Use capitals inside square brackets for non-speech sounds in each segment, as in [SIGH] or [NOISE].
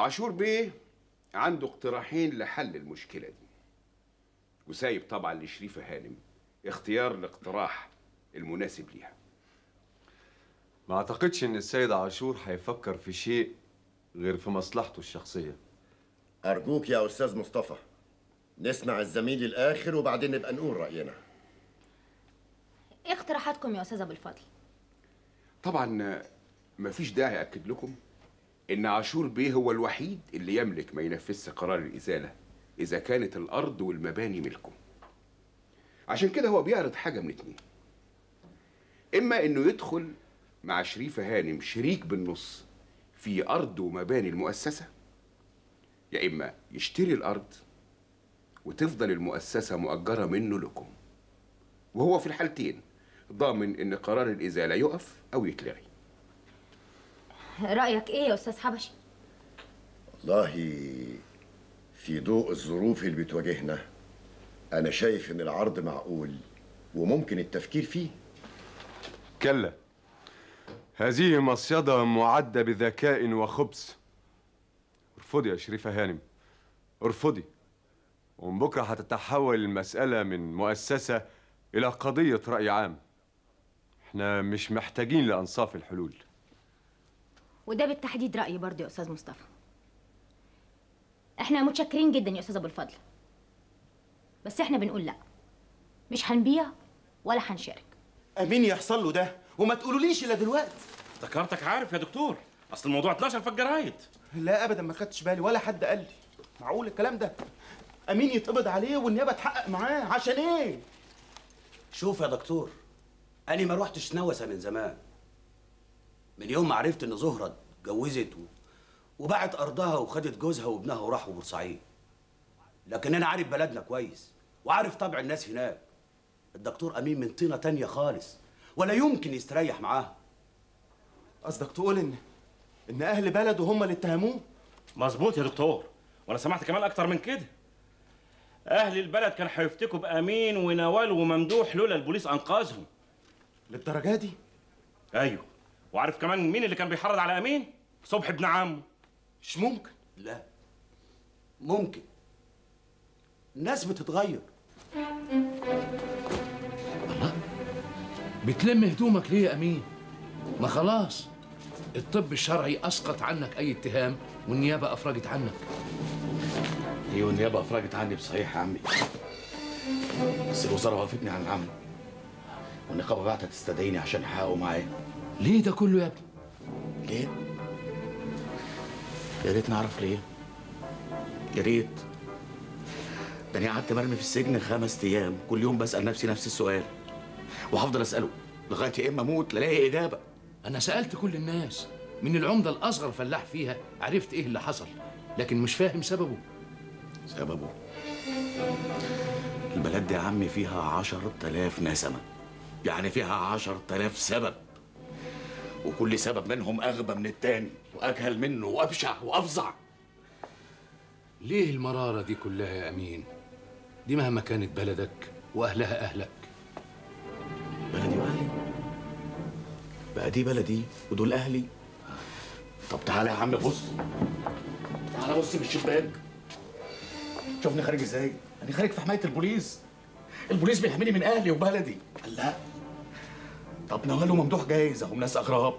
عاشور بيه عنده اقتراحين لحل المشكلة دي. وسايب طبعا لشريفة هانم اختيار الاقتراح المناسب ليها. ما أعتقدش إن السيد عاشور هيفكر في شيء غير في مصلحته الشخصية. أرجوك يا أستاذ مصطفى نسمع الزميل الآخر وبعدين نبقى نقول رأينا. إيه اقتراحاتكم يا أستاذ أبو الفضل؟ طبعا مفيش داعي أكد لكم. إن عاشور بيه هو الوحيد اللي يملك ما ينفذش قرار الإزالة إذا كانت الأرض والمباني ملكه. عشان كده هو بيعرض حاجة من اتنين. إما إنه يدخل مع شريفة هانم شريك بالنص في أرض ومباني المؤسسة يا إما يشتري الأرض وتفضل المؤسسة مؤجرة منه لكم. وهو في الحالتين ضامن إن قرار الإزالة يقف أو يتلغي. رأيك إيه يا أستاذ حبشي؟ والله في ضوء الظروف اللي بتواجهنا أنا شايف إن العرض معقول وممكن التفكير فيه. كلا هذه مصيدة معدة بذكاء وخبث. ارفضي يا شريفة هانم ارفضي ومن بكرة هتتحول المسألة من مؤسسة إلى قضية رأي عام. إحنا مش محتاجين لأنصاف الحلول. وده بالتحديد رأيي برضه يا أستاذ مصطفى. إحنا متشكرين جدا يا أستاذ أبو الفضل. بس إحنا بنقول لأ. مش هنبيع ولا هنشارك. أمين يحصل له ده. وما تقولوليش إلا دلوقتي. افتكرتك عارف يا دكتور. أصل الموضوع اتنشر في الجرايد. لا ابدا ما خدتش بالي ولا حد قال لي. معقول الكلام ده؟ أمين يتقبض عليه والنيابة تحقق معاه. عشان إيه؟ شوف يا دكتور أنا ما روحتش نوسة من زمان. من يوم ما عرفت إن زهرة اتجوزت و... وباعت أرضها وخدت جوزها وابنها وراحوا بورسعيد. لكن أنا عارف بلدنا كويس وعارف طبع الناس هناك. الدكتور أمين من طينة تانية خالص ولا يمكن يستريح معاها. قصدك تقول ان إن أهل بلده هم اللي اتهموه؟ مظبوط يا دكتور وأنا سمعت كمان أكتر من كده. أهل البلد كانوا هيفتكوا بأمين ونوال وممدوح لولا البوليس أنقذهم. للدرجة دي؟ أيوه. وعارف كمان مين اللي كان بيحرض على أمين؟ صبحي ابن عمه. مش ممكن. لا. ممكن. الناس بتتغير. بتلم هدومك ليه يا أمين؟ ما خلاص. الطب الشرعي أسقط عنك أي اتهام والنيابة أفرجت عنك. أيوه النيابه أفرجت عني بصحيح يا عمي. بس الوزارة وقفتني عن العمل. والنقابة بعتت تستدعيني عشان يحققوا معايا. ليه ده كله يا ابني؟ ليه؟ يا ريت نعرف ليه. يا ريت. ده أنا قعدت مرمي في السجن خمس أيام كل يوم بسأل نفسي نفس السؤال. وهفضل أسأله لغاية يا إما أموت لا ألاقي إجابة. أنا سألت كل الناس من العمدة الأصغر فلاح فيها عرفت إيه اللي حصل لكن مش فاهم سببه. سببه؟ البلد دي يا عمي فيها عشرة آلاف نسمة. يعني فيها عشرة آلاف سبب. وكل سبب منهم أغبى من التاني وأجهل منه وأبشع وأفظع. ليه المرارة دي كلها يا أمين؟ دي مهما كانت بلدك وأهلها أهلك. بلدي وأهلي؟ بقى دي بلدي ودول أهلي؟ طب تعالى يا عم بص. تعالى بص من الشباك. شوفني خارج إزاي؟ أنا خارج في حماية البوليس. البوليس بيحميني من أهلي وبلدي. قال لا. طب نوال وممدوح جايز اهم ناس أغراب.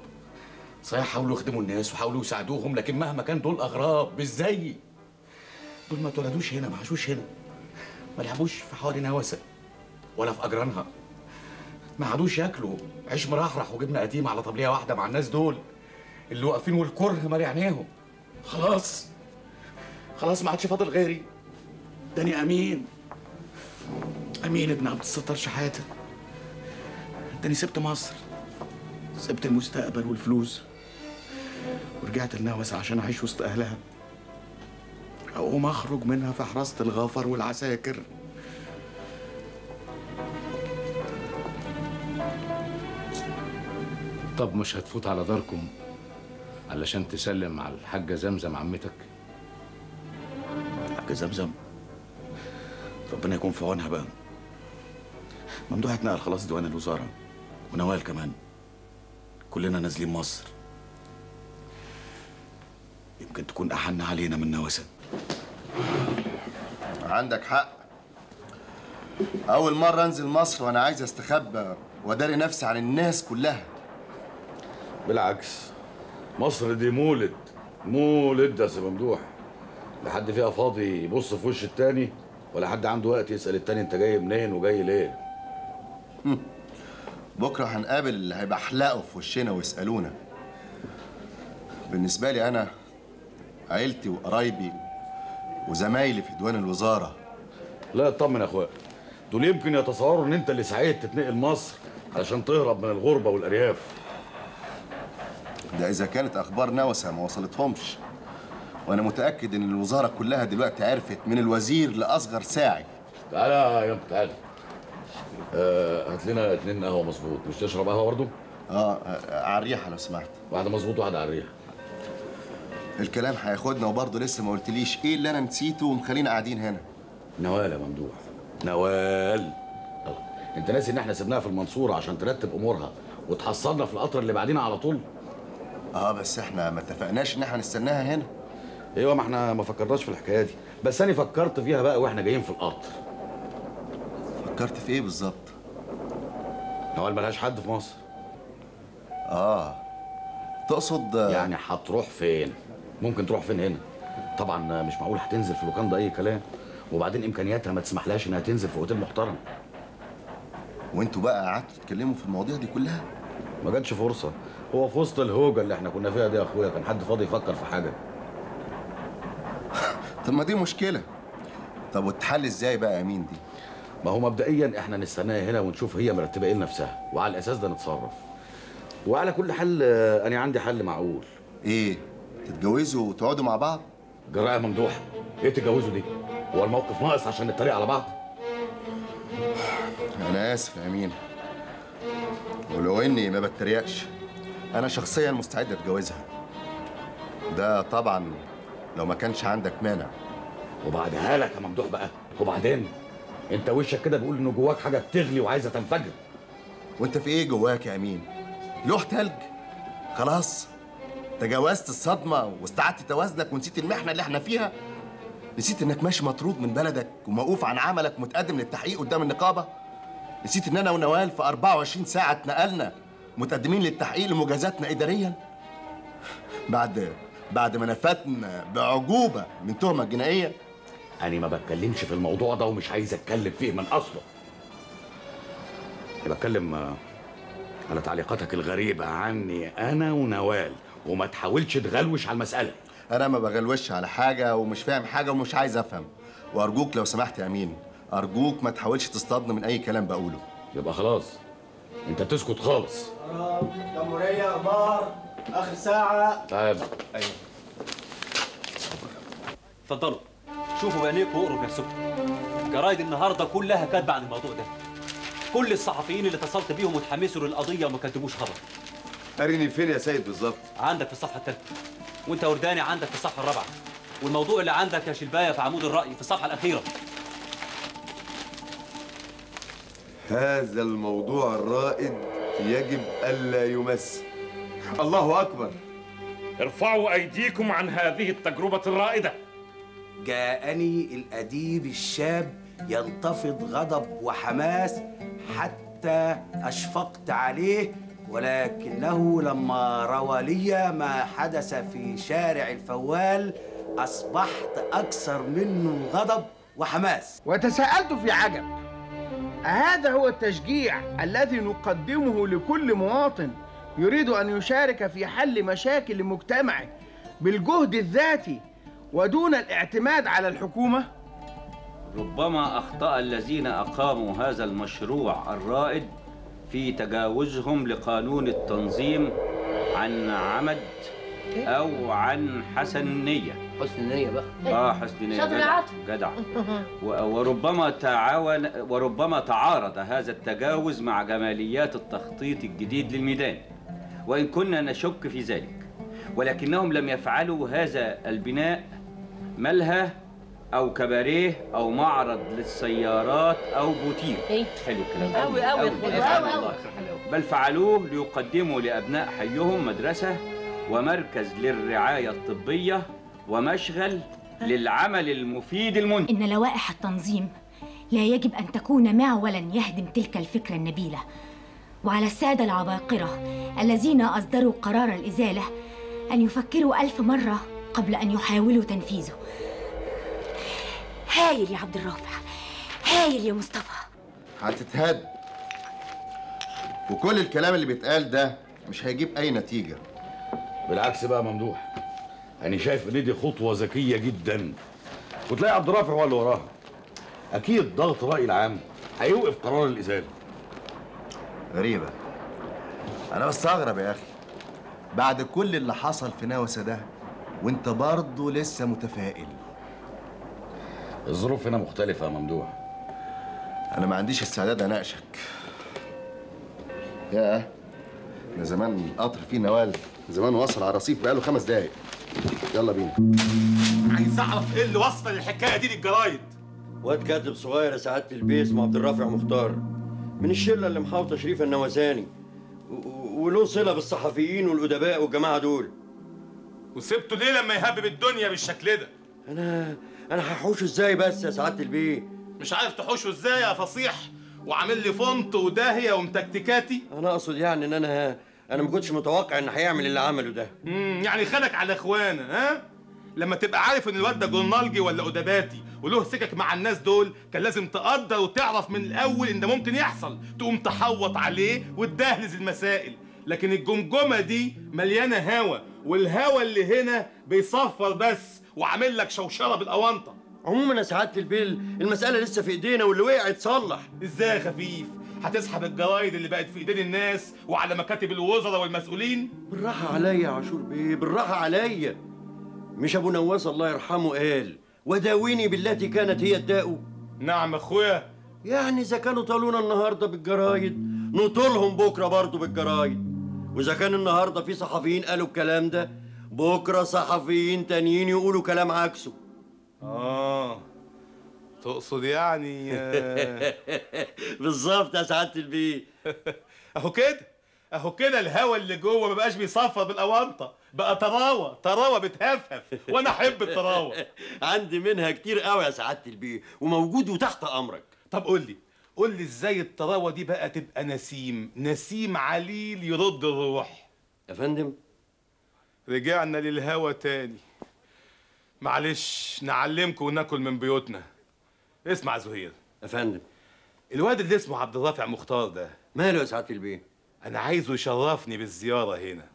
صحيح حاولوا يخدموا الناس وحاولوا يساعدوهم لكن مهما كان دول أغراب. مش زيي دول ما اتولدوش هنا ما عاشوش هنا. ما لعبوش في حواري نوسه ولا في أجرانها. ما عادوش ياكلوا. عيش مرحرح وجبنة قديمة على طبلية واحدة مع الناس دول اللي واقفين والكره مالي عينيهم خلاص. خلاص ما عادش فاضل غيري. داني أمين. أمين ابن عبد الستار شحاتة. داني سبت مصر. سبت المستقبل والفلوس. ورجعت النوس عشان أعيش وسط أهلها. أقوم أخرج منها في حراسة الغفر والعساكر. طب مش هتفوت على داركم علشان تسلم على الحاجة زمزم عمتك؟ حاجة زمزم؟ ربنا يكون في عونها بقى. ممدوح اتنقل خلاص ديوان الوزارة. ونوال كمان. كلنا نازلين مصر. يمكن تكون أحن علينا من نوسة عندك حق. أول مرة أنزل مصر وأنا عايز أستخبى وأداري نفسي عن الناس كلها. بالعكس مصر دي مولد مولد يا سي ممدوح. لا حد فيها فاضي يبص في وش التاني ولا حد عنده وقت يسأل التاني أنت جاي منين وجاي ليه. [LAUGHS] بكرة هنقابل اللي هيبحلقوا في وشنا ويسألونا. بالنسبة لي أنا عيلتي وقرايبي وزمايلي في ديوان الوزارة. لا اطمن يا اخويا دول يمكن يتصوروا إن أنت اللي سعيت تتنقل مصر علشان تهرب من الغربة والأرياف. ده إذا كانت أخبار نوسة ما وصلتهمش. وأنا متأكد إن الوزارة كلها دلوقتي عرفت من الوزير لأصغر ساعي. تعالى يا تعالى. آه هات لنا اتنين قهوة مظبوط. مش تشرب قهوة برضه؟ آه آه، على الريحة لو سمحت. واحدة مظبوط واحدة على الريح الكلام هياخدنا وبرضه لسه ما قلتليش إيه اللي أنا نسيته ومخلينا قاعدين هنا. نوال يا ممدوح. نوال. أنت ناسي إن إحنا سيبناها في المنصورة عشان ترتب أمورها وتحصلنا في القطر اللي بعدين على طول؟ آه بس إحنا ما اتفقناش إن إحنا نستناها هنا. أيوه ما إحنا ما فكرناش في الحكاية دي. بس أنا فكرت فيها بقى وإحنا جايين في القطر فكرت في إيه بالظبط؟ نوال ملهاش حد في مصر. آه. تقصد يعني هتروح فين؟ ممكن تروح فين هنا؟ طبعا مش معقول هتنزل في لوكاندا أي كلام. وبعدين إمكانياتها ما تسمحلهاش إنها تنزل في أوتيل محترم. وإنتوا بقى قعدتوا تتكلموا في المواضيع دي كلها؟ ما جاتش فرصة. هو في وسط الهوجة اللي إحنا كنا فيها دي يا أخويا كان حد فاضي يفكر في حاجة؟ [LAUGHS] طب ما دي مشكلة. طب وتحل إزاي بقى يا أمين دي؟ ما هو مبدئيا إحنا نستناها هنا ونشوف هي مرتبة إيه لنفسها وعلى الأساس ده نتصرف. وعلى كل حال آه، أنا عندي حل معقول. إيه؟ تتجوزوا وتقعدوا مع بعض؟ جراية ممدوح إيه تتجوزوا دي؟ هو الموقف ناقص عشان نتريق على بعض؟ أنا آسف يا أمين. ولو إني ما بتريقش أنا شخصيا مستعد أتجوزها. ده طبعا لو ما كانش عندك مانع. وبعدها لك يا ممدوح بقى. وبعدين؟ انت وشك كده بيقول ان جواك حاجة بتغلي وعايزة تنفجر. وانت في إيه جواك يا امين؟ لوح تلج. خلاص. تجاوزت الصدمة واستعدت توازنك ونسيت المحنة اللي إحنا فيها. نسيت انك ماشي مطرود من بلدك وموقوف عن عملك متقدم للتحقيق قدام النقابة. نسيت ان أنا ونوال في 24 ساعة اتنقلنا متقدمين للتحقيق لمجازاتنا اداريا. بعد بعد ما نفدنا بعجوبة من تهمة جنائية أنا ما بتكلمش في الموضوع ده ومش عايز أتكلم فيه من أصله. أنا بتكلم آه، على تعليقاتك الغريبة عني أنا ونوال وما تحاولش تغلوش على المسألة. أنا ما بغلوش على حاجة ومش فاهم حاجة ومش عايز أفهم. وأرجوك لو سمحت يا أمين أرجوك ما تحاولش تصطادني من أي كلام بقوله. يبقى خلاص. أنت تسكت خالص. جمهورية أخبار؟ آخر ساعة. طيب. أيوه. اتفضلوا. شوفوا بعينيكم واقروا بنفسكم جرايد النهارده كلها كاتبة عن الموضوع ده. كل الصحفيين اللي اتصلت بيهم متحمسوا للقضية وما كتبوش خبر. قاريني فين يا سيد بالظبط؟ عندك في الصفحة الثالثة. وأنت ورداني عندك في الصفحة الرابعة. والموضوع اللي عندك يا شلباية في عمود الرأي في الصفحة الأخيرة. هذا الموضوع الرائد يجب ألا يمس. الله أكبر. ارفعوا أيديكم عن هذه التجربة الرائدة. جاءني الأديب الشاب ينتفض غضب وحماس حتى أشفقت عليه ولكنه لما روى لي ما حدث في شارع الفوال أصبحت أكثر منه غضب وحماس. وتساءلت في عجب أهذا هو التشجيع الذي نقدمه لكل مواطن يريد أن يشارك في حل مشاكل مجتمعه بالجهد الذاتي ودون الاعتماد على الحكومة؟ ربما أخطأ الذين أقاموا هذا المشروع الرائد في تجاوزهم لقانون التنظيم عن عمد أو عن حسن النية حسن النية بقى آه حسن يا جدع. جدع [LAUGHS] وربما تعاون وربما تعارض هذا التجاوز مع جماليات التخطيط الجديد للميدان وإن كنا نشك في ذلك ولكنهم لم يفعلوا هذا البناء ملهى أو كباريه أو معرض للسيارات أو بوتيك حلو الكلام. أوي الله خير. بل فعلوه ليقدموا لأبناء حيهم مدرسة ومركز للرعاية الطبية ومشغل للعمل المفيد المنتج. إن لوائح التنظيم لا يجب أن تكون معولا يهدم تلك الفكرة النبيلة. وعلى السادة العباقرة الذين أصدروا قرار الإزالة أن يفكروا ألف مرة قبل أن يحاولوا تنفيذه. هايل يا عبد الرافع. هايل يا مصطفى. هتتهد. وكل الكلام اللي بيتقال ده مش هيجيب أي نتيجة. بالعكس بقى ممدوح أنا شايف إن دي خطوة ذكية جدا. وتلاقي عبد الرافع هو اللي وراها. أكيد ضغط الراي العام هيوقف قرار الإزالة. غريبة. أنا بستغرب يا أخي. بعد كل اللي حصل في نوسة ده وانت برضه لسه متفائل. الظروف هنا مختلفة يا ممدوح. أنا ما عنديش استعداد أناقشك. يا ده زمان القطر فيه نوال. زمان وصل على الرصيف بقاله خمس دقايق. يلا بينا. عايز أعرف إيه اللي وصل الحكاية دي للجرايد؟ واد كاتب صغير يا سعادة البيه اسمه عبد الرافع مختار. من الشلة اللي محاوطة شريف النواساني و- و- وله صلة بالصحفيين والأدباء والجماعة دول. وسبته ليه لما يهبب الدنيا بالشكل ده؟ أنا أنا هحوشه إزاي بس يا سعادة البيه؟ مش عارف تحوشه إزاي يا فصيح. وعامل لي فونت وداهية ومتكتكاتي. أنا أقصد يعني إن أنا أنا ما كنتش متوقع إن هيعمل اللي عمله ده. امم يعني خدك على اخوانا ها؟ لما تبقى عارف إن الواد ده جورنالجي ولا ادباتي وله سكك مع الناس دول كان لازم تقدر وتعرف من الأول إن ده ممكن يحصل. تقوم تحوط عليه وتدهلز المسائل. لكن الجمجمة دي مليانة هوا والهوا اللي هنا بيصفر بس وعامل لك شوشرة بالأونطة. عموما يا سعادة البيه المسألة لسه في إيدينا واللي وقع يتصلح إزاي يا خفيف؟ هتسحب الجرايد اللي بقت في إيدين الناس وعلى مكاتب الوزراء والمسؤولين؟ بالراحة عليا يا عاشور بيه بالراحة عليا. مش أبو نواس الله يرحمه قال وداويني بالتي كانت هي الداء. نعم أخويا. يعني إذا كانوا طالونا النهارده بالجرايد نطولهم بكرة برضه بالجرايد. وإذا كان النهارده في صحفيين قالوا الكلام ده بكرة صحفيين تانيين يقولوا كلام عكسه. آه تقصد يعني آه، [LAUGHS] بالظبط يا سعادة البيه. [LAUGHS] أهو كده أهو كده الهوا اللي جوه ما بقاش بيصفر بالاونطه بقى طراوه طراوه بتهفهف وأنا أحب الطراوه [LAUGHS] عندي منها كتير قوي يا سعادة البيه وموجود وتحت أمرك. طب قول لي قول لي إزاي الطراوة دي بقى تبقى نسيم؟ نسيم عليل يرد الروح. يا فندم. رجعنا للهوا تاني. معلش نعلمكم وناكل من بيوتنا. اسمع زهير. يا فندم. الواد اللي اسمه عبد الرافع مختار ده. ماله يا سعادة البيه؟ أنا عايزه يشرفني بالزيارة هنا.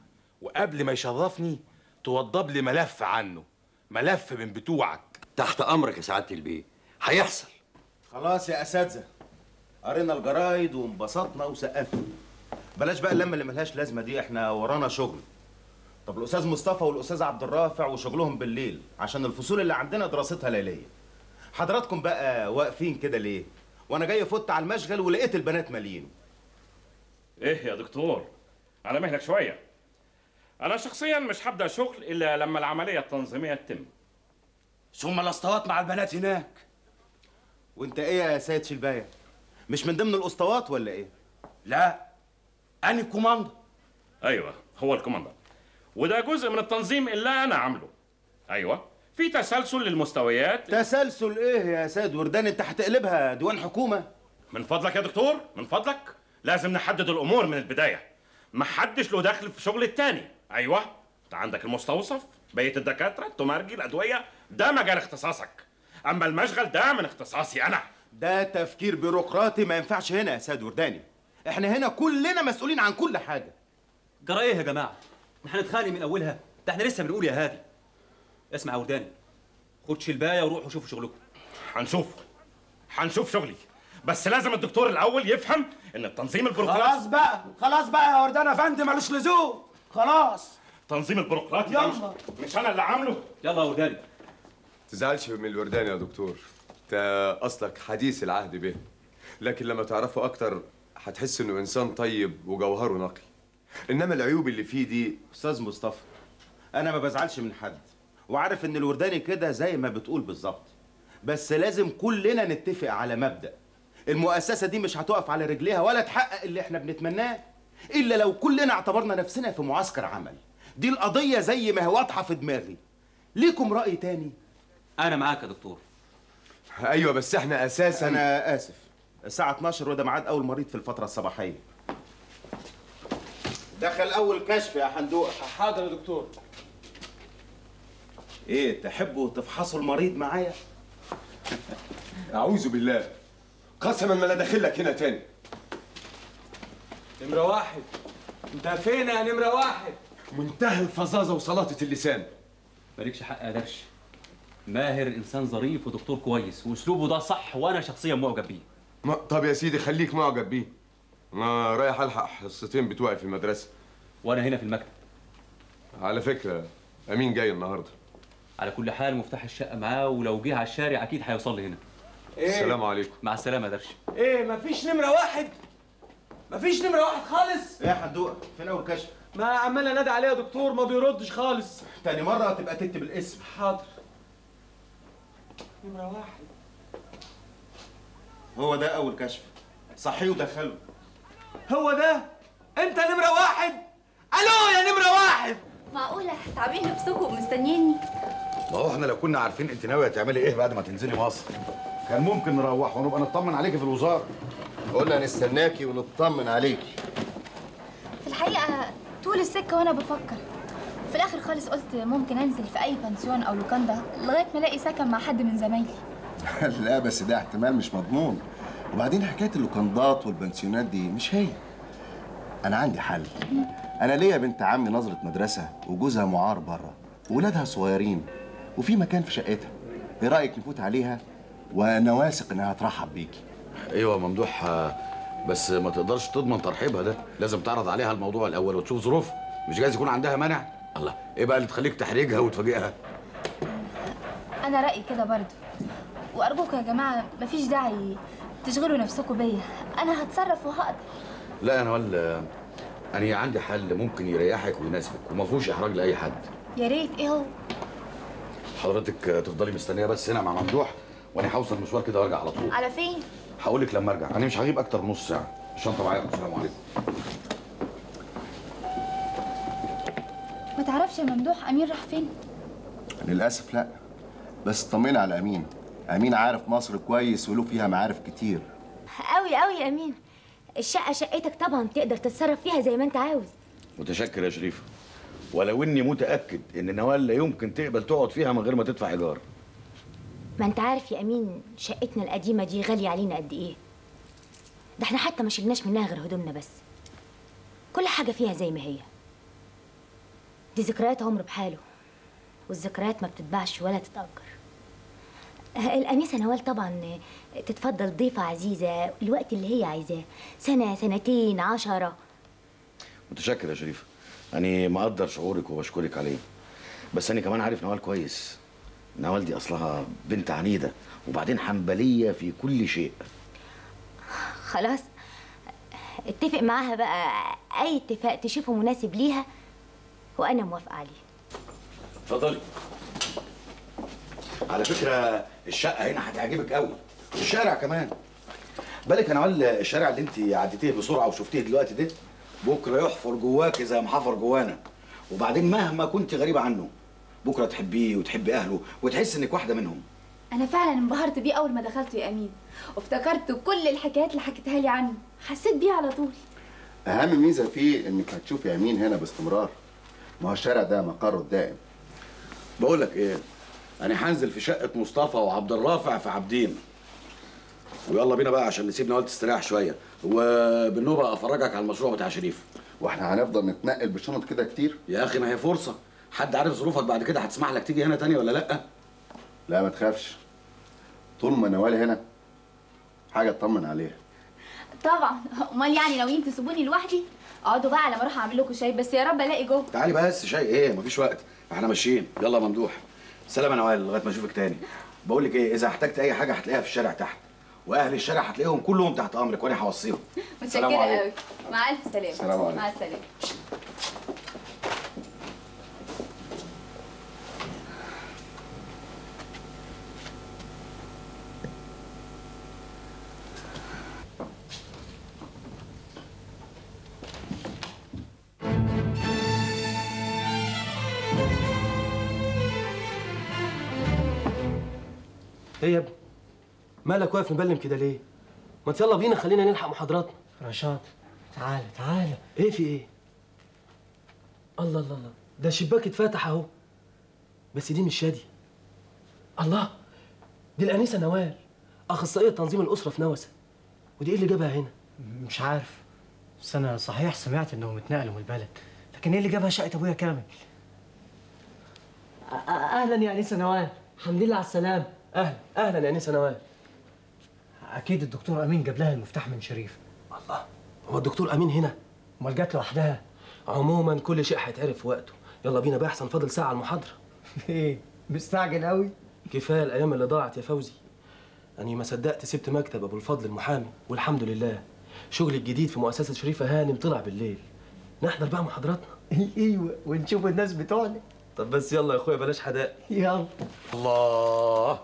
وقبل ما يشرفني توضب لي ملف عنه. ملف من بتوعك. تحت أمرك يا سعادة البيه. هيحصل. خلاص يا أساتذة. قرينا الجرايد وانبسطنا وسقفنا. بلاش بقى اللمة اللي ملهاش لازمة دي إحنا ورانا شغل. طب الأستاذ مصطفى والأستاذ عبد الرافع وشغلهم بالليل عشان الفصول اللي عندنا دراستها ليلية. حضراتكم بقى واقفين كده ليه؟ وأنا جاي فت على المشغل ولقيت البنات مالين. إيه يا دكتور؟ على مهلك شوية. أنا شخصيا مش هبدأ شغل إلا لما العملية التنظيمية تتم. ثم الأسطوات مع البنات هناك. وأنت إيه يا سيد شلباية؟ مش من ضمن الأسطوات ولا إيه؟ لا أنا الكوماندو أيوه هو الكوماندو. وده جزء من التنظيم اللي أنا عامله. أيوه في تسلسل للمستويات. تسلسل إيه يا سيد وردان أنت هتقلبها ديوان حكومة. من فضلك يا دكتور من فضلك. لازم نحدد الأمور من البداية. محدش له دخل في شغل التاني. أيوه أنت عندك المستوصف بيت الدكاترة التمرجي الأدوية. ده مجال اختصاصك. أما المشغل ده من اختصاصي أنا. ده تفكير بيروقراطي ما ينفعش هنا يا سيد ورداني. إحنا هنا كلنا مسؤولين عن كل حاجة. جرى إيه يا جماعة. إحنا هنتخانق من أولها. ده إحنا لسه بنقول يا هادي. اسمع يا ورداني. خد شلباية وروحوا شوفوا شغلكم. هنشوف. هنشوف شغلي. بس لازم الدكتور الأول يفهم إن التنظيم البيروقراطي خلاص بقى. خلاص بقى يا وردان افندي ملوش لزوم. خلاص. التنظيم البيروقراطي ده مش- مش أنا اللي عامله. يلا يا ورداني. تزعلش من الوردان يا دكتور. انت أصلك حديث العهد به. لكن لما تعرفه أكتر هتحس إنه إنسان طيب وجوهره نقي. إنما العيوب اللي فيه دي أستاذ مصطفى أنا ما بزعلش من حد. وعارف إن الورداني كده زي ما بتقول بالظبط. بس لازم كلنا نتفق على مبدأ. المؤسسة دي مش هتقف على رجليها ولا تحقق اللي إحنا بنتمناه إلا لو كلنا اعتبرنا نفسنا في معسكر عمل. دي القضية زي ما هي واضحة في دماغي. ليكم رأي تاني؟ أنا معاك يا دكتور. أيوه بس إحنا أساسا أنا آسف. الساعة 12 وده ميعاد أول مريض في الفترة الصباحية. دخل أول كشف يا حندوق. حاضر يا دكتور. إيه تحبوا تفحصوا المريض معايا؟ أعوذ بالله. قسما ما لا داخلك هنا تاني. نمرة واحد. أنت فين يا نمرة واحد؟ منتهى الفظاظة وسلاطة اللسان. مالكش حق يا درش. ماهر إنسان ظريف ودكتور كويس وأسلوبه ده صح وأنا شخصيا معجب بيه. ما طب يا سيدي خليك معجب بيه. أنا رايح ألحق حصتين بتوعي في المدرسة. وأنا هنا في المكتب. على فكرة أمين جاي النهارده. على كل حال مفتاح الشقة معاه ولو جه على الشارع أكيد هيوصل لي هنا. إيه؟ السلام عليكم. مع السلامة يا درش. إيه مفيش نمرة واحد؟ مفيش نمرة واحد خالص؟ إيه يا حندوق فين أول كشف؟ ما عمال انادي عليه يا دكتور ما بيردش خالص. تاني مرة تبقى تكتب الاسم. حاضر. نمرة واحد هو ده أول كشف. صحيه ودخله. هو ده؟ أنت نمرة واحد؟ ألو يا نمرة واحد! معقولة؟ تعبين نفسكم ومستنيني. ما هو إحنا لو كنا عارفين أنت ناوية تعملي إيه بعد ما تنزلي مصر. كان ممكن نروح ونبقى نطمن عليكي في الوزارة. قلنا نستناكي ونطمن عليكي. في الحقيقة طول السكة وأنا بفكر. في الآخر خالص قلت ممكن أنزل في أي بنسيون أو لوكاندا لغاية ما ألاقي سكن مع حد من زمايلي. [LAUGHS] لا بس ده احتمال مش مضمون. وبعدين حكاية اللوكندات والبنسيونات دي مش هي. أنا عندي حل. أنا ليا بنت عمي نظرة مدرسة وجوزها معار بره وولادها صغيرين وفي مكان في شقتها. إيه رأيك نفوت عليها؟ وأنا واثق إنها ترحب بيكي. أيوه يا ممدوح بس ما تقدرش تضمن ترحيبها ده. لازم تعرض عليها الموضوع الأول وتشوف ظروفها مش جايز يكون عندها مانع؟ الله. إيه بقى اللي تخليك تحرجها وتفاجئها؟ أنا رأيي كده برضو وأرجوكم يا جماعة مفيش داعي تشغلوا نفسكم بيا. أنا هتصرف وهقدر. لا نوال آه، أنا عندي حل ممكن يريحك ويناسبك وما فيهوش إحراج لأي حد. يا ريت. إيه هو؟ حضرتك تفضلي مستنية بس هنا مع ممدوح وأنا هوصل مشوار كده وأرجع على طول. على فين؟ هقول لك لما أرجع. أنا مش هغيب أكتر من نص ساعة. الشنطه معايا السلام عليكم. ما تعرفش يا ممدوح أمير راح فين؟ للأسف لا. بس طمني على أمين. أمين عارف مصر كويس وله فيها معارف كتير. قوي قوي يا أمين. الشقة شقتك طبعا تقدر تتصرف فيها زي ما أنت عاوز. متشكر يا شريف ولو إني متأكد إن نوال لا يمكن تقبل تقعد فيها من غير ما تدفع ايجار ما أنت عارف يا أمين شقتنا القديمة دي غالية علينا قد إيه. ده إحنا حتى ما شلناش منها غير هدومنا بس. كل حاجة فيها زي ما هي. دي ذكريات عمر بحاله والذكريات ما بتتباعش ولا تتأجر. الأنسة نوال طبعا تتفضل ضيفة عزيزة الوقت اللي هي عايزاه سنة سنتين عشرة. متشكر يا شريف أنا مقدر شعورك وبشكرك عليه. بس أنا كمان عارف نوال كويس. نوال دي أصلها بنت عنيدة وبعدين حنبلية في كل شيء. خلاص اتفق معاها بقى. أي اتفاق تشوفه مناسب ليها وأنا موافقة عليه. اتفضلي. على فكرة الشقة هنا هتعجبك قوي والشارع كمان. بالك يا نوال الشارع اللي انت عديتيه بسرعة وشفتيه دلوقتي ده بكرة يحفر جواك زي ما حفر جوانا. وبعدين مهما كنت غريبة عنه بكرة تحبيه وتحبي أهله وتحس إنك واحدة منهم. أنا فعلا انبهرت بيه أول ما دخلت يا أمين. وافتكرت كل الحكايات اللي حكيتها لي عنه. حسيت بيه على طول. أهم ميزة فيه إنك هتشوفي أمين هنا باستمرار. ما هو الشارع ده مقره الدائم بقول لك إيه أنا هنزل في شقة مصطفى وعبد الرافع في عابدين. ويلا بينا بقى عشان نسيب نوال تستريح شوية. وبالنوبة أفرجك على المشروع بتاع شريف. وإحنا هنفضل نتنقل بشنط كده كتير؟ يا أخي ما هي فرصة. حد عارف ظروفك بعد كده هتسمح لك تيجي هنا تاني ولا لأ؟ لا ما تخافش. طول ما نوال هنا حاجة أطمن عليها. طبعا. أمال يعني ناويين تسيبوني لوحدي؟ اقعدوا بقى لما أروح اعمل لكم شاي بس يا رب الاقي جوه. تعالي بس شاي إيه مفيش وقت. إحنا ماشيين. يلا ممدوح. سلام يا نوال لغاية ما اشوفك تاني. بقول لك إيه إذا احتجت أي حاجة هتلاقيها في الشارع تحت. وأهل الشارع هتلاقيهم كلهم تحت أمرك وأنا هوصيهم. [LAUGHS] متشكرة. قوي مع ألف سلامة. سلام عليكم. مع السلامة. إيه يا ابني؟ مالك واقف مبلم كده ليه؟ ما يلا بينا خلينا نلحق محاضراتنا. رشاد تعالى تعالى. إيه في إيه؟ الله الله الله. ده الشباك اتفتح اهو. بس دي مش شادي الله دي الانسه نوال أخصائية تنظيم الأسرة في نوسة. ودي إيه اللي جابها هنا؟ مش عارف بس أنا صحيح سمعت إنهم اتنقلوا من البلد. لكن إيه اللي جابها شقة أبويا كامل؟ أهلا يا انسه نوال. الحمد لله على السلامة. أهلا أهلا يا انسه نوال. أكيد الدكتور أمين جاب لها المفتاح من شريف. الله هو الدكتور أمين هنا؟ أمال جت لوحدها. عموما كل شيء هيتعرف في وقته. يلا بينا بقى أحسن فاضل ساعة على المحاضرة. [LAUGHS] إيه مستعجل قوي كفاية الأيام اللي ضاعت يا فوزي. أني ما صدقت سبت مكتب أبو الفضل المحامي والحمد لله. شغلي الجديد في مؤسسة شريفة هانم طلع بالليل. نحضر بقى محاضراتنا. [LAUGHS] إيوه ونشوف الناس بتوعنا. طب بس يلا يا أخويا بلاش حدائق. يلا. الله.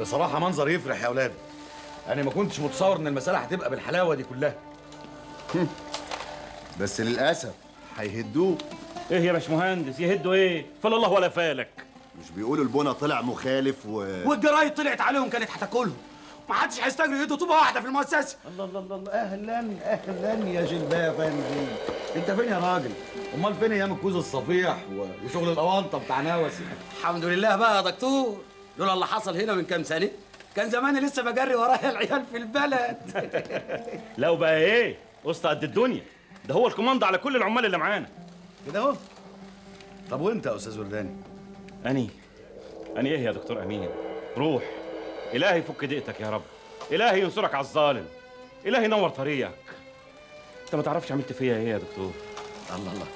بصراحة منظر يفرح يا أولاد. أنا ما كنتش متصور إن المسألة هتبقى بالحلاوة دي كلها. بس للأسف هيهدوه إيه يا باشمهندس؟ يهدوا إيه؟ فلا الله ولا فالك. مش بيقولوا البنا طلع مخالف و والجرايد طلعت عليهم كانت هتاكلهم. ما حدش هيستجري يدوا طوبة واحدة في المؤسسة. الله الله الله أهلا أهلا يا جلباب فندم أنت فين يا راجل؟ أمال فين أيام الكوز الصفيح وشغل الاونطه بتاع ناوسي الحمد لله بقى يا دكتور. لولا اللي حصل هنا من كام سنة؟ كان زماني لسه بجري ورايا [LAUGHS] العيال في البلد. [LAUGHS] لا وبقى إيه؟ وسط قد الدنيا. ده هو الكوماندو على كل العمال اللي معانا. كده اهو. طب وانت يا أستاذ ورداني؟ أني أني إيه يا دكتور أمين؟ روح. إلهي يفك ضيقتك يا رب. إلهي ينصرك على الظالم. إلهي ينور طريقك. أنت ما تعرفش عملت فيا إيه يا دكتور؟ الله الله.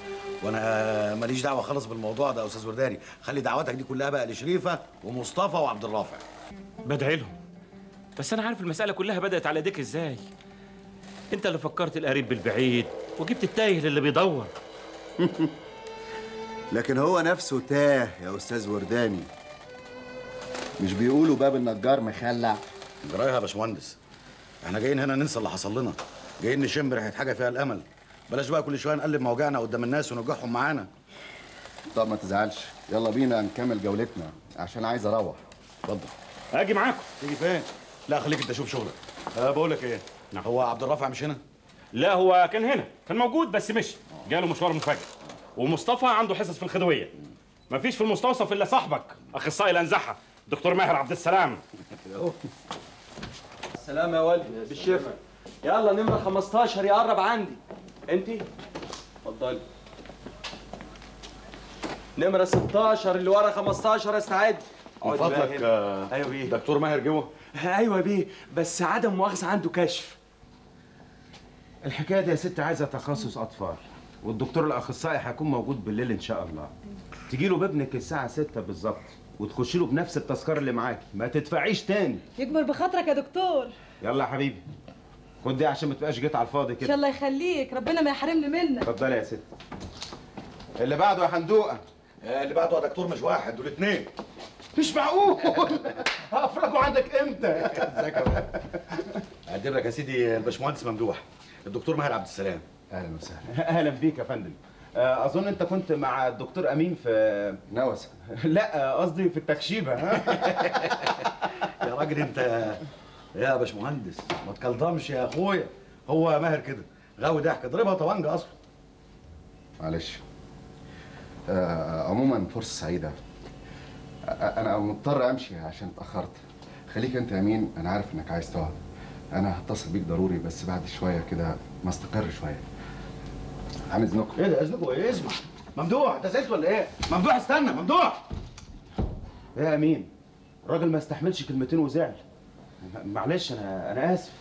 وأنا ماليش دعوه خالص بالموضوع ده يا أستاذ ورداني خلي دعواتك دي كلها بقى لشريفة ومصطفى وعبد الرافع. بدعي لهم. بس أنا عارف المسألة كلها بدأت على ايديك إزاي. أنت اللي فكرت القريب بالبعيد وجبت التايه للي بيدور. [LAUGHS] لكن هو نفسه تاه يا أستاذ ورداني. مش بيقولوا باب النجار مخلع؟ جرايها يا باشمهندس. إحنا جايين هنا ننسى اللي حصل لنا. جايين نشم ريحة حاجة فيها الأمل. بلاش بقى كل شوية نقلب موجعنا قدام الناس ونوجعهم معانا. طب ما تزعلش. يلا بينا نكمل جولتنا عشان عايز أروح. اتفضل. أجي معاكم. تيجي فين؟ لا خليك انت شوف شغلك. أه بقول لك إيه. هو عبد الرافع مش هنا؟ لا هو كان هنا. كان موجود بس مشي. جاله مشوار مفاجئ. ومصطفى عنده حصص في الخدوية. مفيش في المستوصف إلا صاحبك أخصائي الأنزحة دكتور ماهر عبد السلام. سلام يا والدي بالشفا. يلا نمرة 15 يقرب عندي. انت اتفضلي نمرة 16 اللي ورا 15 استعد من فضلك. آه، أيوه بيه. دكتور ماهر جوه أيوه يا بيه. بس عدم مؤاخذة عنده كشف. الحكاية دي يا ست عايزة تخصص أطفال والدكتور الأخصائي هيكون موجود بالليل إن شاء الله. تجي له بابنك الساعة 6 بالظبط وتخش له بنفس التذكرة اللي معاكي. ما تدفعيش تاني. يكبر بخاطرك يا دكتور. يلا يا حبيبي. خد دي عشان ما تبقاش جيت على الفاضي إن شاء كده الله يخليك. ربنا ما يحرمني منك. اتفضلي يا ست. اللي بعده يا حندوقه اللي بعده يا دكتور مش واحد دول اتنين. مش معقول. [LAUGHS] هفرجوا عندك إمتى؟ ازيك يا اقدم لك يا سيدي الباشمهندس ممدوح. الدكتور ماهر عبد السلام. أهلا وسهلا. أهلا بيك يا فندم. آه، أظن أنت كنت مع الدكتور أمين في نوسه [LAUGHS] لا آه، قصدي في التكشيبه ها؟ [LAUGHS] يا راجل أنت يا باشمهندس ما تكلضمش يا أخويا. هو ماهر كده غاوي ضحك اضربها طوانجة أصلا. معلش. آه عموما فرصة سعيدة. آه أنا مضطر أمشي عشان اتأخرت. خليك أنت يا أمين أنا عارف إنك عايز تقعد. أنا هتصل بيك ضروري بس بعد شوية كده ما استقر شوية. عن اذنكم إيه ده اذنكم إيه اسمع ممدوح أنت زعلت ولا إيه؟ ممدوح استنى ممدوح. إيه يا أمين الراجل ما استحملش كلمتين وزعل. معلش أنا أنا آسف.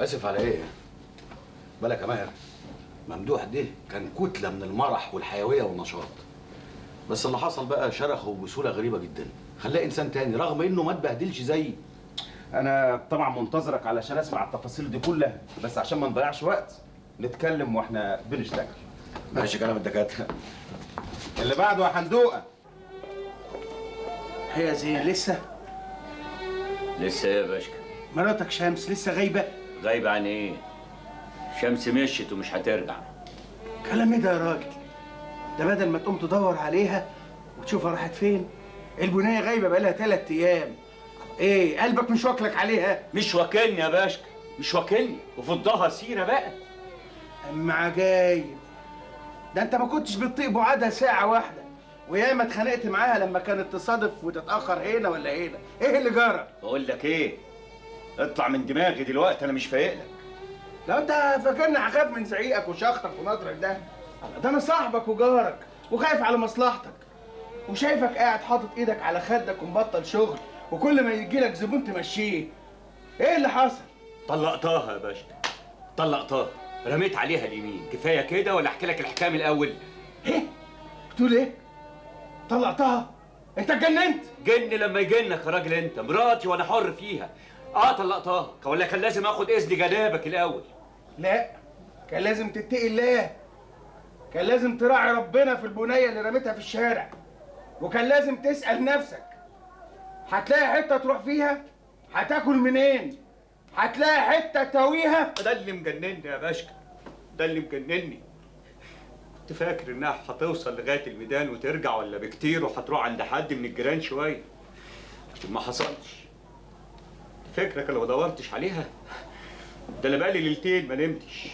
آسف على إيه؟ بالك يا ماهر ممدوح ده كان كتلة من المرح والحيوية والنشاط. بس اللي حصل بقى شرخه بسهولة غريبة جدا. خلاه إنسان تاني رغم إنه ما اتبهدلش زيي أنا طبعا منتظرك علشان أسمع التفاصيل دي كلها بس عشان ما نضيعش وقت نتكلم وإحنا بنشتغل. ماشي كلام الدكاترة. اللي بعده يا حندوقة. هي زين لسه؟ لسه إيه يا باشا مراتك شمس لسه غايبة؟ غايبة عن إيه؟ شمس مشيت ومش هترجع. كلام إيه ده يا راجل؟ ده بدل ما تقوم تدور عليها وتشوفها راحت فين البنية غايبة بقالها ثلاث أيام. إيه قلبك مش واكلك عليها؟ مش واكلني يا باشا مش واكلني. وفضها سيرة بقى. أما عجايب. ده أنت ما كنتش بتطيق بعادها ساعة واحدة. وياما اتخانقت معاها لما كانت تصادف وتتأخر هنا ولا هنا. إيه اللي جرى؟ بقول لك إيه؟ اطلع من دماغي دلوقتي أنا مش فايق لك. لو أنت فاكرني هخاف من زعيقك وشخطك ونطرك ده. ده أنا صاحبك وجارك وخايف على مصلحتك. وشايفك قاعد حاطط إيدك على خدك ومبطل شغل وكل ما يجي لك زبون تمشيه. إيه اللي حصل؟ طلقتها يا باشا. طلقتها. رميت عليها اليمين. كفاية كده ولا أحكي لك الحكاية من الأول بتقول إيه؟ طلقتها انت اتجننت؟ جن لما يجنك يا راجل انت مراتي وأنا حر فيها. آه طلقتها ولا كان لازم آخد إذن جنابك الأول. لا كان لازم تتقي الله. كان لازم تراعي ربنا في البنية اللي رميتها في الشارع. وكان لازم تسأل نفسك هتلاقي حتة تروح فيها؟ هتاكل منين؟ هتلاقي حتة تاويها ده اللي مجنني يا باشا. ده اللي مجنني. كنت فاكر إنها هتوصل لغاية الميدان وترجع ولا بكتير وهتروح عند حد من الجيران شوية. لكن ما حصلش. فكرك لو دورتش عليها ده أنا بقالي ليلتين ما نمتش.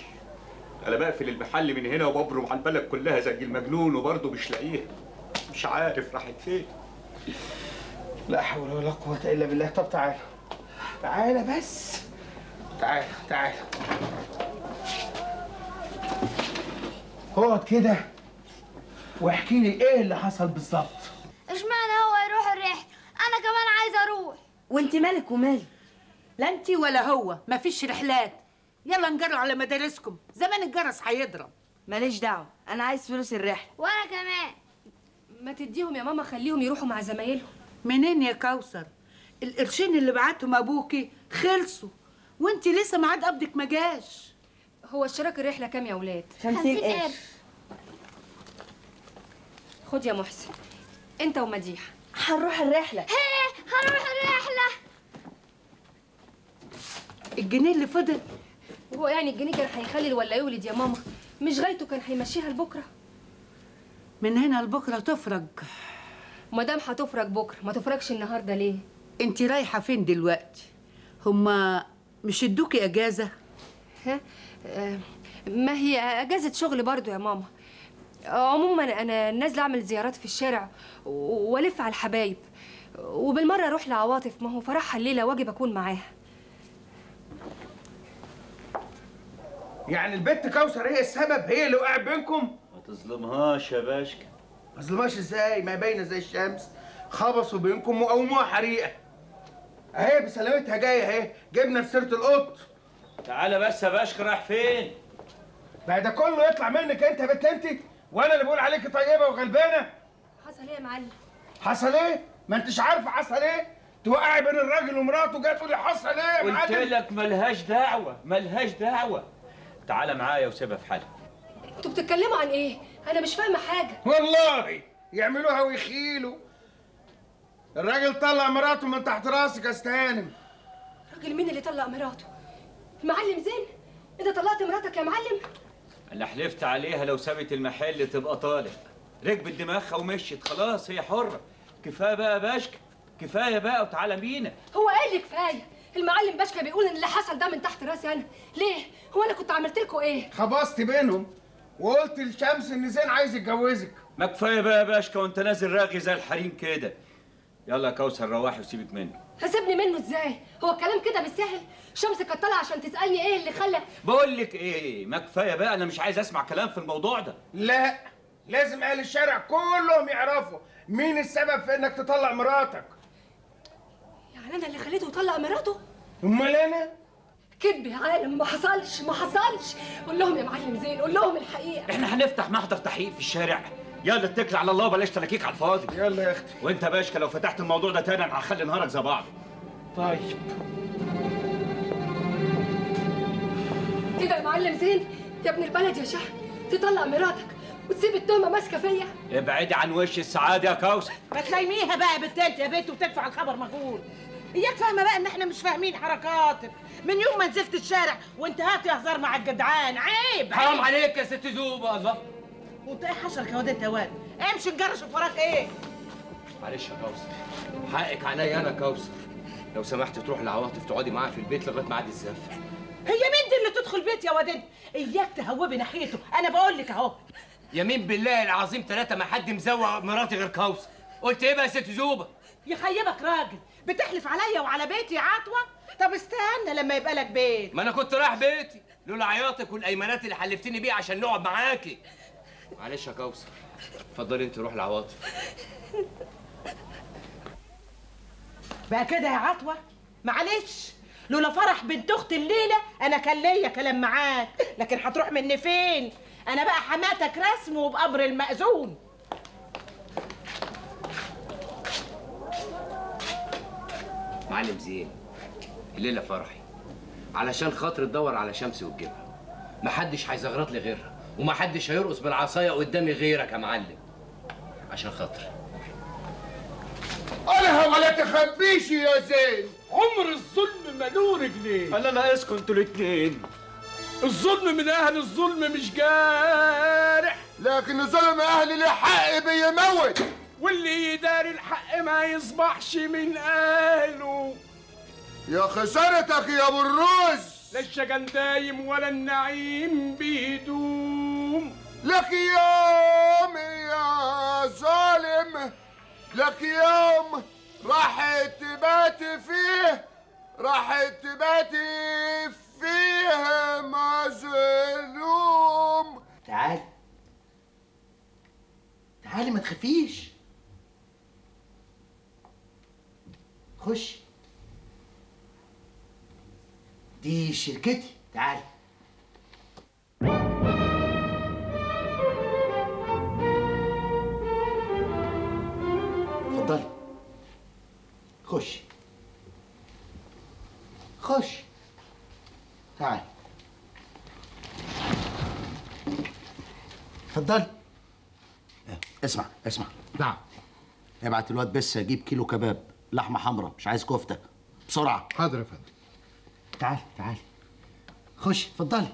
أنا بقفل المحل من هنا وببرم على البلد كلها زي المجنون وبرضه مش لاقيها. مش عارف راحت فين. لا حول ولا قوة إلا بالله. طب تعالى تعالى بس. تعالى تعالى اقعد كده واحكي لي إيه اللي حصل بالظبط. اشمعنى هو يروح الرحلة؟ أنا كمان عايزة أروح. وانت مالك ومالي؟ لا انت ولا هو مفيش رحلات. يلا نجروا على مدارسكم. زمان الجرس هيضرب. ماليش دعوة أنا عايز فلوس الرحلة. وأنا كمان. ما تديهم يا ماما خليهم يروحوا مع زمايلهم. منين يا كوثر؟ القرشين اللي بعتهم أبوكي خلصوا. وانت لسه ميعاد قبضك ما جاش. هو اشتراك الرحلة كام يا أولاد خمسين قرش خد يا محسن انت ومديحه هنروح الرحلة. هنروح الرحلة. الجنيه اللي فضل. وهو يعني الجنيه كان هيخلي ولا يولد يا ماما؟ مش غايته كان هيمشيها لبكرة؟ من هنا لبكرة تفرج. ما دام هتفرج بكرة ما تفرجش النهارده ليه؟ انت رايحة فين دلوقتي؟ هما مش ادوكي اجازة؟ ها؟ ما هي أجازة شغل برضو يا ماما. عموما أنا نازلة أعمل زيارات في الشارع وألف على الحبايب. وبالمرة أروح لعواطف ما هو فرحها الليلة واجب اكون معاها. يعني البت كوثر هي السبب هي اللي وقعت بينكم؟ ما تظلمهاش يا باشا. ما ظلمهاش إزاي؟ ما باينة زي الشمس. خبصوا بينكم وقوموها حريقة. أهي بسلامتها جاية أهي. جبنا في سيرة القط. تعالى بس يا باشا رايح فين؟ بقى ده كله يطلع منك انت يا بنت انت وأنا اللي بقول عليكي طيبة وغلبانة. حصل إيه يا معلم؟ حصل إيه؟ ما انتش عارفه حصل إيه؟ توقعي بين الراجل ومراته جاية تقولي حصل إيه يا قلت معلم لك ملهاش دعوة ملهاش دعوة. تعالى معايا وسيبها في حالها. أنتوا بتتكلموا عن إيه؟ أنا مش فاهمة حاجة. والله يعملوها ويخيلوا. الراجل طلع مراته من تحت راسك يا استهانم راجل مين اللي طلق مراته؟ المعلم زين انت طلقت مراتك يا معلم. أنا حلفت عليها لو سابت المحل تبقى طالق. ركبت دماغها ومشيت خلاص هي حرة. كفاية بقى يا باشا كفاية بقى وتعالى بينا. هو قال لي كفاية. المعلم باشكا بيقول إن اللي حصل ده من تحت راسي أنا. ليه؟ هو أنا كنت عملت لكم إيه؟ خبصت بينهم وقلت لشمس إن زين عايز يتجوزك. ما كفاية بقى يا باشا وأنت نازل راغي زي الحريم كده. يلا يا كوثر روحي وسيبك مني. هسيبني منه إزاي؟ هو الكلام كده بالسهل؟ شمس كانت طالعه عشان تسألني إيه اللي خلى بقول لك إيه ما كفاية بقى أنا مش عايز أسمع كلام في الموضوع ده. لا لازم أهل الشارع كلهم يعرفوا مين السبب في إنك تطلع مراتك. يعني أنا اللي خليته يطلق مراته؟ أمال أنا؟ كذب يا عالم ما حصلش ما حصلش. قول لهم يا معلم زين قول لهم الحقيقة. إحنا هنفتح محضر تحقيق في الشارع. يلا اتكل على الله بلاش تلاكيك على الفاضي. يلا يا أختي. وأنت باشا لو فتحت الموضوع ده تاني أنا هخلي نهارك زي بعض. طيب. كده يا معلم زين. يا ابن البلد يا شهر تطلق مراتك وتسيب التهمة ماسكة فيا. ابعدي عن وش السعادة يا كوثر ما تلايميها بقى بالتالت يا بنت وتدفع الخبر مجهول إياك فاهمة بقى إن إحنا مش فاهمين حركاتك. من يوم ما نزلت الشارع وانت هاتي هزار مع الجدعان. عيب حرام. عليك يا ست زوبة الله. وانت إيه حشرك يا واد أنت يا واد امشي نجرش في وراك إيه؟ معلش يا كوثر حقك عليا أنا كوثر لو سمحت تروح لعواطف تقعدي معاها في البيت لغاية ميعاد الزفة. هي مين دي اللي تدخل بيت يا وداد. إياك تهوبي ناحيته. أنا بقول لك أهو. يمين بالله العظيم ثلاثة ما حد مزوق مراتي غير كوثر؟ قلت إيه بقى يا ست زوبة؟ يخيبك راجل. بتحلف عليا وعلى بيتي يا عطوة؟ طب استنى لما يبقى لك بيت. ما أنا كنت رايح بيتي. لولا عياطك والايمانات اللي حلفتني بيها عشان نقعد معاكي. معلش يا كوثر. اتفضلي أنت روح لعواطف بقى كده يا عطوة؟ معلش. لولا فرح بنت أختي الليلة أنا كان ليا كلام معاك. لكن هتروح مني فين؟ أنا بقى حماتك رسم وبقبر المأذون. معلم زين الليلة فرحي. علشان خاطر تدور على شمس وتجيبها. محدش هيزغرط لي غيرها ومحدش هيرقص بالعصاية قدامي غيرك يا معلم. عشان خاطري. قالها ولا تخبيش يا زين. عمر الظلم ملوه رجلين أنا ناقصكم أنتوا الاتنين. الظلم من أهل الظلم مش جارح. لكن ظلم أهل الحق بيموت. واللي يداري الحق ما يصبحش من أهله. يا خسارتك يا أبو الروس لا الشجن دايم ولا النعيم بيدوم. لك يوم يا ظالم لك يوم راح تبات فيه راح تبات فيه مظلوم. تعالي تعالي ما تخافيش. خش. دي شركتي. تعالي خش. خش. تعالي اتفضلي اسمع اسمع. نعم. ابعت الواد بس أجيب كيلو كباب لحمة حمراء مش عايز كفتة. بسرعة. حاضر يا فندم. تعالي تعالي خش اتفضلي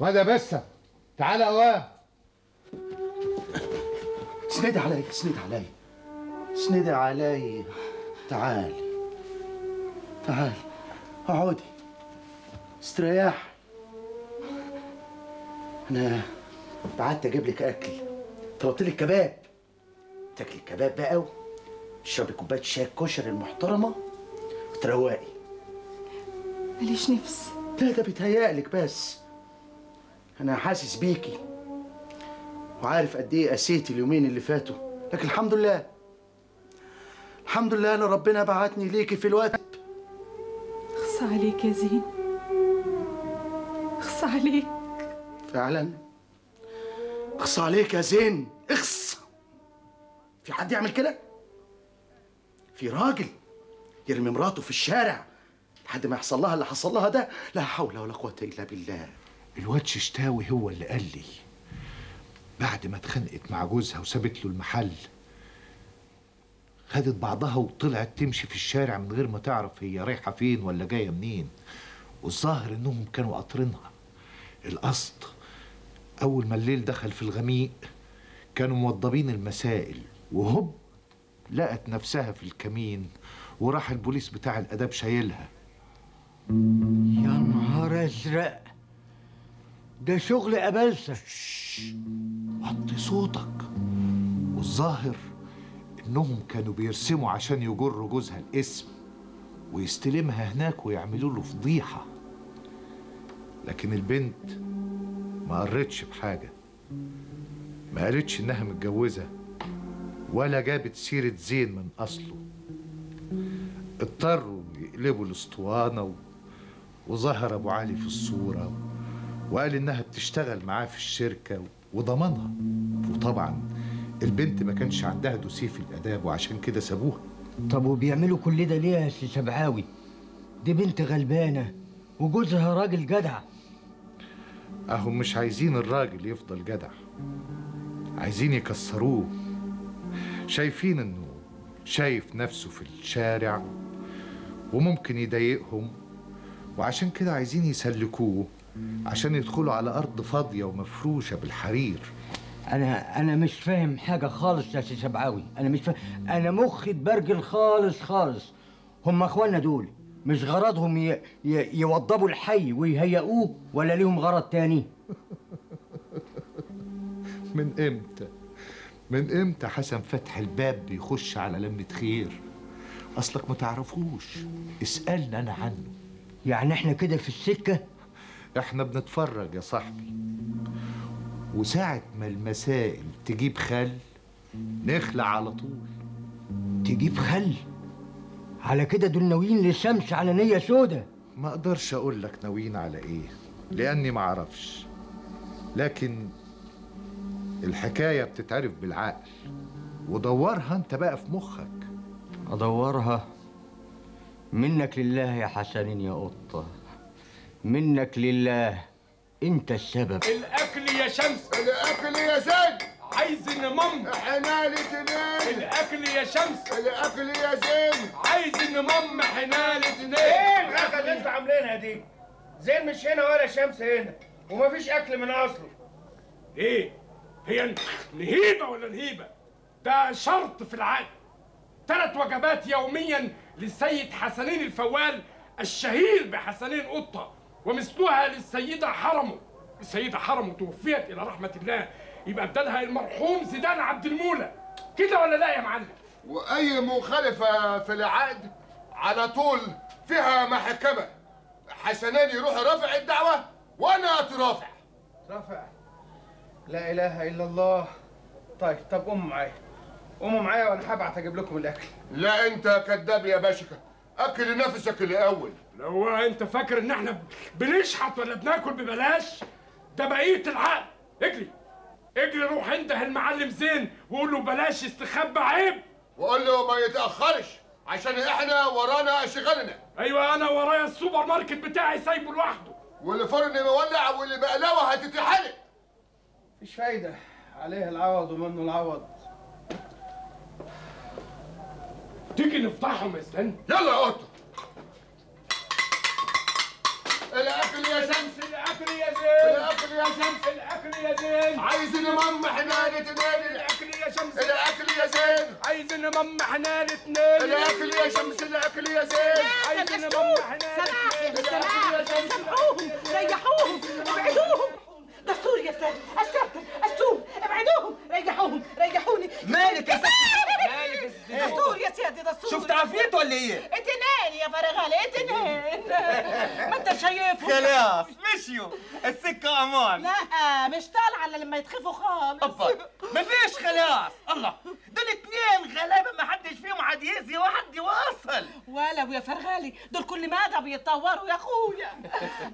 وده بس؟ تعالى أواه. اسندي عليا اسندي عليا اسندي عليا تعالي تعالي اقعدي. استريح أنا بعت أجيب لك أكل. طلبت لك كباب. تاكلي الكباب بقى تشربي كوباية شاي كشري المحترمة وتروقي. ماليش نفس. لا ده بيتهيألك بس. أنا حاسس بيكي. وعارف قد إيه قسيتي اليومين اللي فاتوا. لكن الحمد لله. الحمد لله إن ربنا بعتني ليكي في الوقت. أخص عليك يا زين. أخص عليك. فعلا. أخص عليك يا زين. أخص. في حد يعمل كده؟ في راجل يرمي مراته في الشارع. لحد ما يحصل لها اللي حصل لها ده. لا حول ولا قوة إلا بالله. الواد ششتاوي هو اللي قال لي. بعد ما اتخانقت مع جوزها وسابت له المحل خدت بعضها وطلعت تمشي في الشارع من غير ما تعرف هي رايحة فين ولا جاية منين. والظاهر إنهم كانوا قاطرينها. القصد أول ما الليل دخل في الغميق كانوا موضبين المسائل. وهوب لقت نفسها في الكمين وراح البوليس بتاع الأداب شايلها. يا نهار أزرق! ده شغل قبلسه وطي صوتك. والظاهر إنهم كانوا بيرسموا عشان يجروا جوزها الاسم ويستلمها هناك ويعملوا له فضيحة. لكن البنت ما قرتش بحاجة. ما قالتش إنها متجوزة ولا جابت سيرة زين من أصله. اضطروا يقلبوا الأسطوانة. وظهر أبو علي في الصورة وقال إنها بتشتغل معاه في الشركة وضمنها. وطبعا البنت ما كانش عندها دوسيه في الآداب وعشان كده سابوها. طب وبيعملوا كل ده ليه يا سي سبعاوي دي بنت غلبانة وجوزها راجل جدع. اهم مش عايزين الراجل يفضل جدع عايزين يكسروه. شايفين إنه شايف نفسه في الشارع وممكن يضايقهم وعشان كده عايزين يسلكوه. عشان يدخلوا على أرض فاضية ومفروشة بالحرير. أنا أنا مش فاهم حاجة خالص يا سي سبعاوي أنا مش فاهم أنا مخي اتبرجل خالص خالص. هم أخواننا دول مش غرضهم ي... ي... يوضبوا الحي ويهيئوه ولا ليهم غرض تاني؟ [LAUGHS] من إمتى؟ من إمتى حسن فتح الباب بيخش على لمة خير؟ أصلك ما تعرفوش. اسألنا أنا عنه. يعني إحنا كده في السكة؟ إحنا بنتفرج يا صاحبي. وساعة ما المسائل تجيب خل نخلع على طول. تجيب خل. على كده دول ناويين للشمس على نية سودة. ما أقدرش أقول لك ناويين على إيه لأني ما أعرفش. لكن الحكاية بتتعرف بالعقل. ودورها أنت بقى في مخك. أدورها؟ منك لله يا حسنين يا قطة. منك لله. انت السبب. الأكل يا شمس. الأكل يا زين عايز نمم. حنالة نيل الأكل يا شمس. الأكل يا زين. عايز نمم. حنالة نيل إيه الغدا اللي أنتوا عاملينها دي؟ زين مش هنا ولا شمس هنا ومفيش أكل من أصله. إيه؟ هي نهيبه ولا نهيبة؟ ده شرط في العقد ثلاث وجبات يوميا للسيد حسنين الفوال الشهير بحسنين قطة. ومثلها للسيدة حرمه السيدة حرمه توفيت إلى رحمة الله. يبقى ابتدها المرحوم زيدان عبد المولى. كده ولا لا يا معلم؟ وأي مخالفة في العقد على طول فيها محكمة. حسنان يروح رافع الدعوة وأنا أترافع. رافع. لا إله إلا الله. طيب طب قوموا معايا. قوموا معايا وأنا هبعت أجيب لكم الأكل. لا أنت كذاب يا باشا. أكل نفسك الأول. لو انت فاكر ان إحنا بنشحت ولا بناكل ببلاش؟ ده بقية العقد اجري. اجري روح انده المعلم زين وقول له بلاش استخبى عيب. وقول له ما يتأخرش عشان إحنا ورانا اشغالنا. أيوه أنا ورايا السوبر ماركت بتاعي سايبه لوحده. والفرن مولع واللي بقلاوة هتتحرق. مفيش فايدة. عليه العوض ومنه العوض. تيجي نفضحهم يا زين يلا يا قطة. الأكل يا شمس الأكل يا زين. الأكل يا شمس الأكل يا زين. عايز نمم حنانة نيل الأكل يا شمس. الأكل يا زين. عايز نمم حنانة نيل الأكل يا شمس الأكل يا زين. عايز نمم نيل سماح يا سامحوهم ريحوهم. ابعدوهم. دستور يا ساتر الساتر السور ابعدوهم ريحوهم ريحوني. مالك يا ستي؟ مالك يا ستي دستور يا سيدي دستور. شفت عفريت ولا إيه؟ اتنين يا فرغالي اتنين. ما أنت شايفهم؟ خلاص مشيوا. السكة أمان. لا مش طالعة إلا لما يتخفوا خالص. أبا مفيش خلاص. الله. دول اتنين غلابة ما حدش فيهم عاد يأذي واحد يواصل. ولو يا فرغالي دول كل ماذا بيتطوروا يا أخويا؟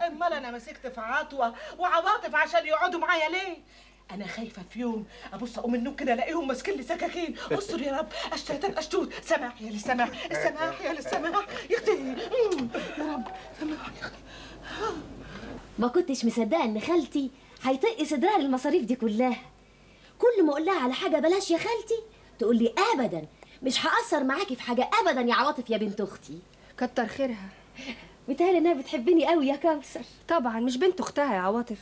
أمال أنا مسكت في عطوة وعواطف عشان يقعدوا معايا ليه؟ أنا خايفة في يوم أبص أقوم من النوم كده ألاقيهم ماسكين لي سكاكين. أستر يا رب. اشتات أشتوت. سماح يا للسماح السماح يا للسماح يا أختي مم، يا رب. سماح. يا أختي ما كنتش مصدقة إن خالتي هيطق صدرها للمصاريف دي كلها. كل ما أقول لها على حاجة بلاش يا خالتي تقول لي ابدا. مش هأثر معاكي في حاجة ابدا يا عواطف يا بنت أختي. كتر خيرها. بتهيألي إنها بتحبني قوي يا كوثر. طبعا مش بنت أختها يا عواطف.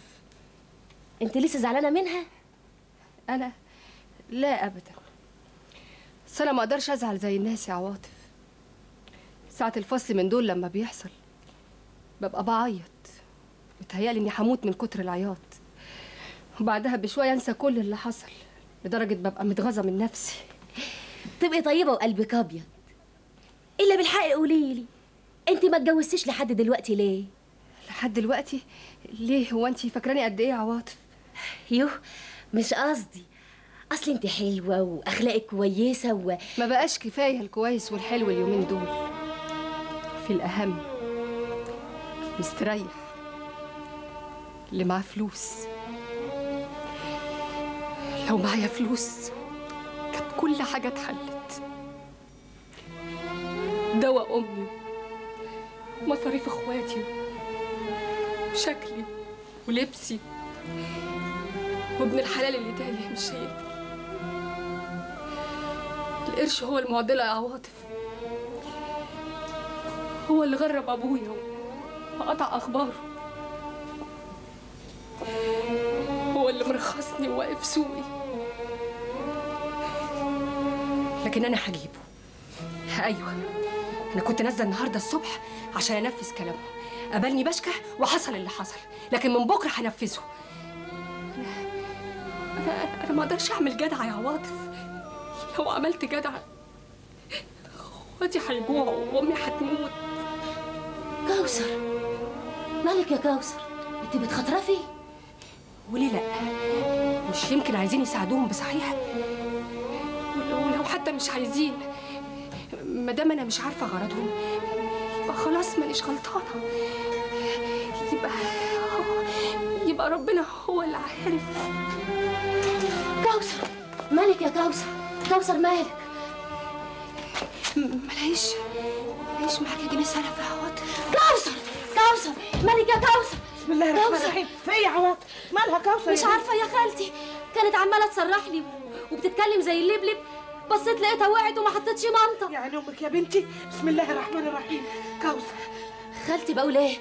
انت لسه زعلانة منها؟ أنا لا ابدا. بس أنا ما أقدرش أزعل زي الناس يا عواطف. ساعة الفصل من دول لما بيحصل ببقى بعيط. بتهيألي إني هموت من كتر العياط. وبعدها بشوية أنسى كل اللي حصل لدرجة ببقى متغاظة من نفسي. تبقي طيبة وقلبك أبيض. إلا بالحق قولي لي أنت ما اتجوزتيش لحد دلوقتي ليه؟ لحد دلوقتي؟ ليه؟ هو انت فاكراني قد إيه عواطف؟ يوه مش قصدي. أصل أنت حلوة وأخلاقك كويسة و... ما بقاش كفاية الكويس والحلو اليومين دول. في الأهم مستريح اللي معاه فلوس. لو معايا فلوس كانت كل حاجة اتحلت. دواء أمي ومصاريف إخواتي وشكلي ولبسي. وابن الحلال اللي تايه مش شايفني القرش هو المعضلة يا عواطف. هو اللي غرب أبويا وقطع أخباره. هو اللي مرخصني وواقف سوقي. لكن أنا هجيبه. أيوه أنا كنت نازلة النهارده الصبح عشان أنفذ كلامه. قابلني بشكة وحصل اللي حصل لكن من بكرة هنفذه. أنا ما أقدرش أعمل جدع يا عواطف لو عملت جدع اخواتي هيجوعوا وأمي هتموت. كوثر مالك يا كوثر؟ أنت بتخطرفي؟ وليه لأ مش يمكن عايزين يساعدوهم بصحيح. ولو حتى مش عايزين ما دام أنا مش عارفة غرضهم يبقى خلاص مانيش غلطانة. يبقى يبقى ربنا هو اللي عارف. كوثر مالك يا كوثر؟ كوثر مالك؟ ملاقيش ملاقيش معاكي جنيه سلف يا عواطف. كوثر كوثر مالك يا كوثر؟ بسم الله الرحمن الرحيم. في إيه يا عواطف؟ مالها كوثر مش عارفة يا خالتي. كانت عمالة تصرح لي وبتتكلم زي اللبلب بصيت لقيتها وقعت وما حطيتش منطق يعني أمك يا بنتي؟ بسم الله الرحمن الرحيم. كوثر. خالتي بقول إيه؟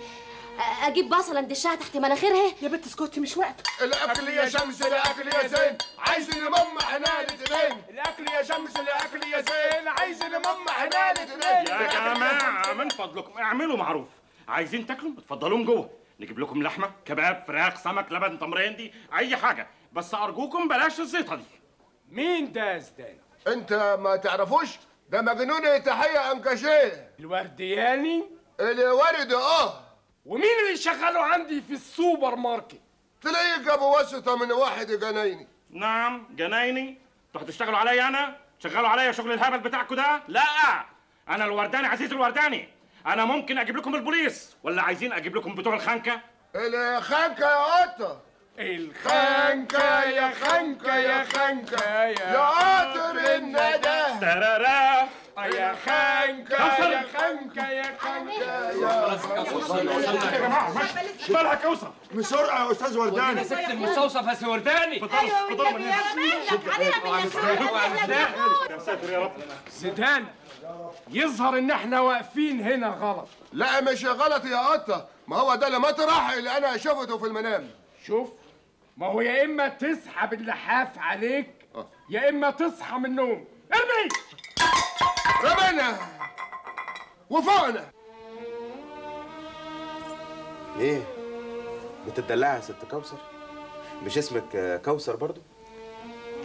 أجيب بصله ندشها تحت مناخيرها؟ يا بنت اسكتي مش وقت. الأكل يا شمس الأكل يا زين. عايز لماما حنان تبين الأكل يا شمس الأكل يا زين. عايز لماما حنان تبين يا جماعة من فضلكم؟ اعملوا معروف. عايزين تاكلوا؟ اتفضلوا جوه. نجيب لكم لحمة كباب فراخ سمك لبن تمرين دي أي حاجة. بس أرجوكم بلاش الزيطة دي. مين ده زدان؟ أنت ما تعرفوش؟ ده مجنون تحية انكاشيه الوردياني؟ الورد آه. ومين اللي شغاله عندي في السوبر ماركت؟ تلاقيه جابوا واسطة من واحد جنايني. نعم جنايني. أنتوا هتشتغلوا عليا أنا؟ شغلوا عليا شغل الهبل بتاعكم ده؟ لا. أنا الورداني عزيز الورداني. أنا ممكن أجيب لكم البوليس. ولا عايزين أجيب لكم بتوع الخنكة؟ الخنكة يا قطة. الخنكة يا خنكة يا خنكة يا قطر الندى. ترارا. يا خنكة يا خنكة يا خنكة يا جماعة مالها كوثر بسرعة يا أستاذ ورداني. مسكت المستوصف يا سورداني اتفضلوا اتفضلوا من يا ساتر يا رب. زيدان يظهر إن إحنا واقفين هنا غلط. لا مش غلط يا قطة. ما هو ده المطرح اللي أنا شفته في المنام. شوف ما هو يا إما تسحب اللحاف عليك يا إما تصحى من النوم. ارمي! رمينا وفوقنا إيه؟ بتدلعي يا ست كوثر؟ مش اسمك كوثر برضو؟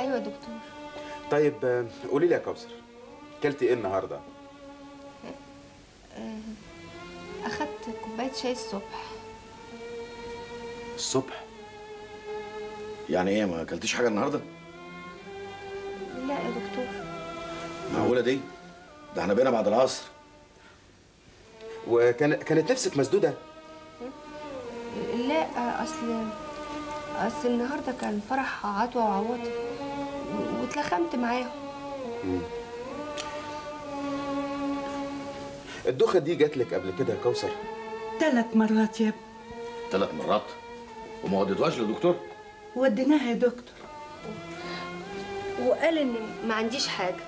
أيوه يا دكتور. طيب قولي لي يا كوثر كلتي إيه النهارده؟ أخدت كوباية شاي الصبح. الصبح؟ يعني إيه ما اكلتيش حاجة النهارده؟ لا يا دكتور. معقولة دي؟ ده إحنا بقينا بعد العصر. وكان كانت نفسك مسدودة؟ لا اصل أصل النهارده كان فرح عطوه وعواطف. واتلخمت معاهم. الدوخه دي جات لك قبل كده يا كوثر؟ ثلاث مرات يا ابني. ثلاث مرات؟ وما وديتوهاش للدكتور؟ وديناها يا دكتور. وقال إن ما عنديش حاجة.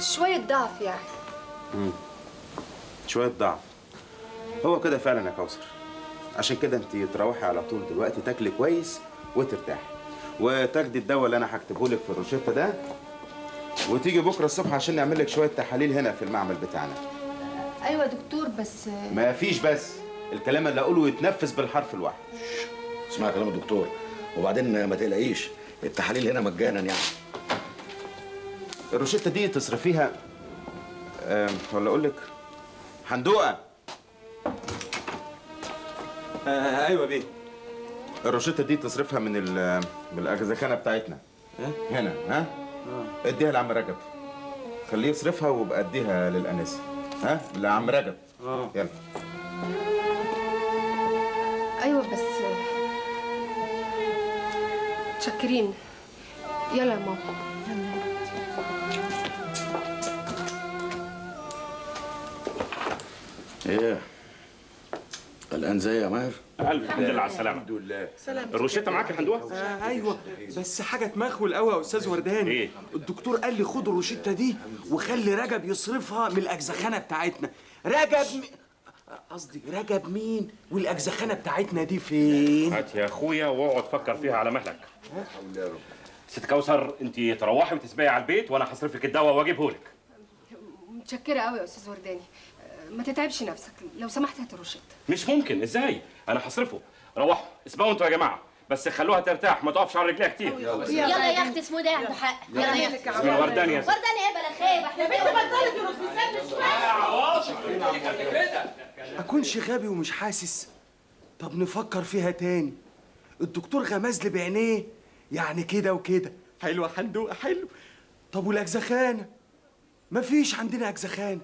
شوية ضعف يعني. مم. شوية ضعف. هو كده فعلا يا كوثر. عشان كده انت تروحي على طول دلوقتي تاكلي كويس وترتاحي. وتاخدي الدواء اللي أنا هكتبه لك في الروشتة ده وتيجي بكرة الصبح عشان نعمل لك شوية تحاليل هنا في المعمل بتاعنا. أيوه يا دكتور بس ما فيش بس. الكلام اللي أقوله يتنفذ بالحرف الواحد. اسمع كلام الدكتور وبعدين ما تقلقيش التحاليل هنا مجانا يعني. الروشتة دي تصرفيها أه ولا أقول لك؟ حندوقة. آه أيوه بيه. الروشتة دي تصرفها من ال من الاجزخانه بتاعتنا هنا ها؟ اديها لعم رجب. خليه يصرفها وابقى اديها للانسه ها؟ لعم رجب. آه. يلا. أيوه بس متشكرين يلا يا ماما. إيه؟ قلقان زي يا ماهر؟ الف الحمد لله على السلامة. الحمد لله. الروشتة معاك يا حندوه آه أيوه. بس حاجة تمخول قوي يا أستاذ ورداني إيه؟ الدكتور قال لي خد الروشتة دي وخلي رجب يصرفها من الأجزخانة بتاعتنا. رجب م... قصدي رجب مين؟ والأجزخانة بتاعتنا دي فين؟ هات يا أخويا واقعد فكر فيها على مهلك. ست كوثر انت تروحي وتسبقي على البيت وأنا هصرف لك الدواء واجيبه لك متشكرة قوي يا أستاذ ورداني. ما تتعبش نفسك. لو سمحت هات الروشته مش ممكن. إزاي؟ أنا هصرفه. روحوا اسبقوا أنتوا يا جماعة. بس خلوها ترتاح ما تقفش على رجليها كتير. يلا يا أختي اسمه ده عنده حق يلا يا أختي اسمي ورداني يا ست. ورداني إيه؟ بلا خيب إحنا يا بنت بطلت يا أكونش غبي ومش حاسس. طب نفكر فيها تاني. الدكتور غمز لي بعينيه. يعني كده وكده. حلوة حندوقه حلو. طب والأجزخانة؟ مفيش عندنا أجزخانة.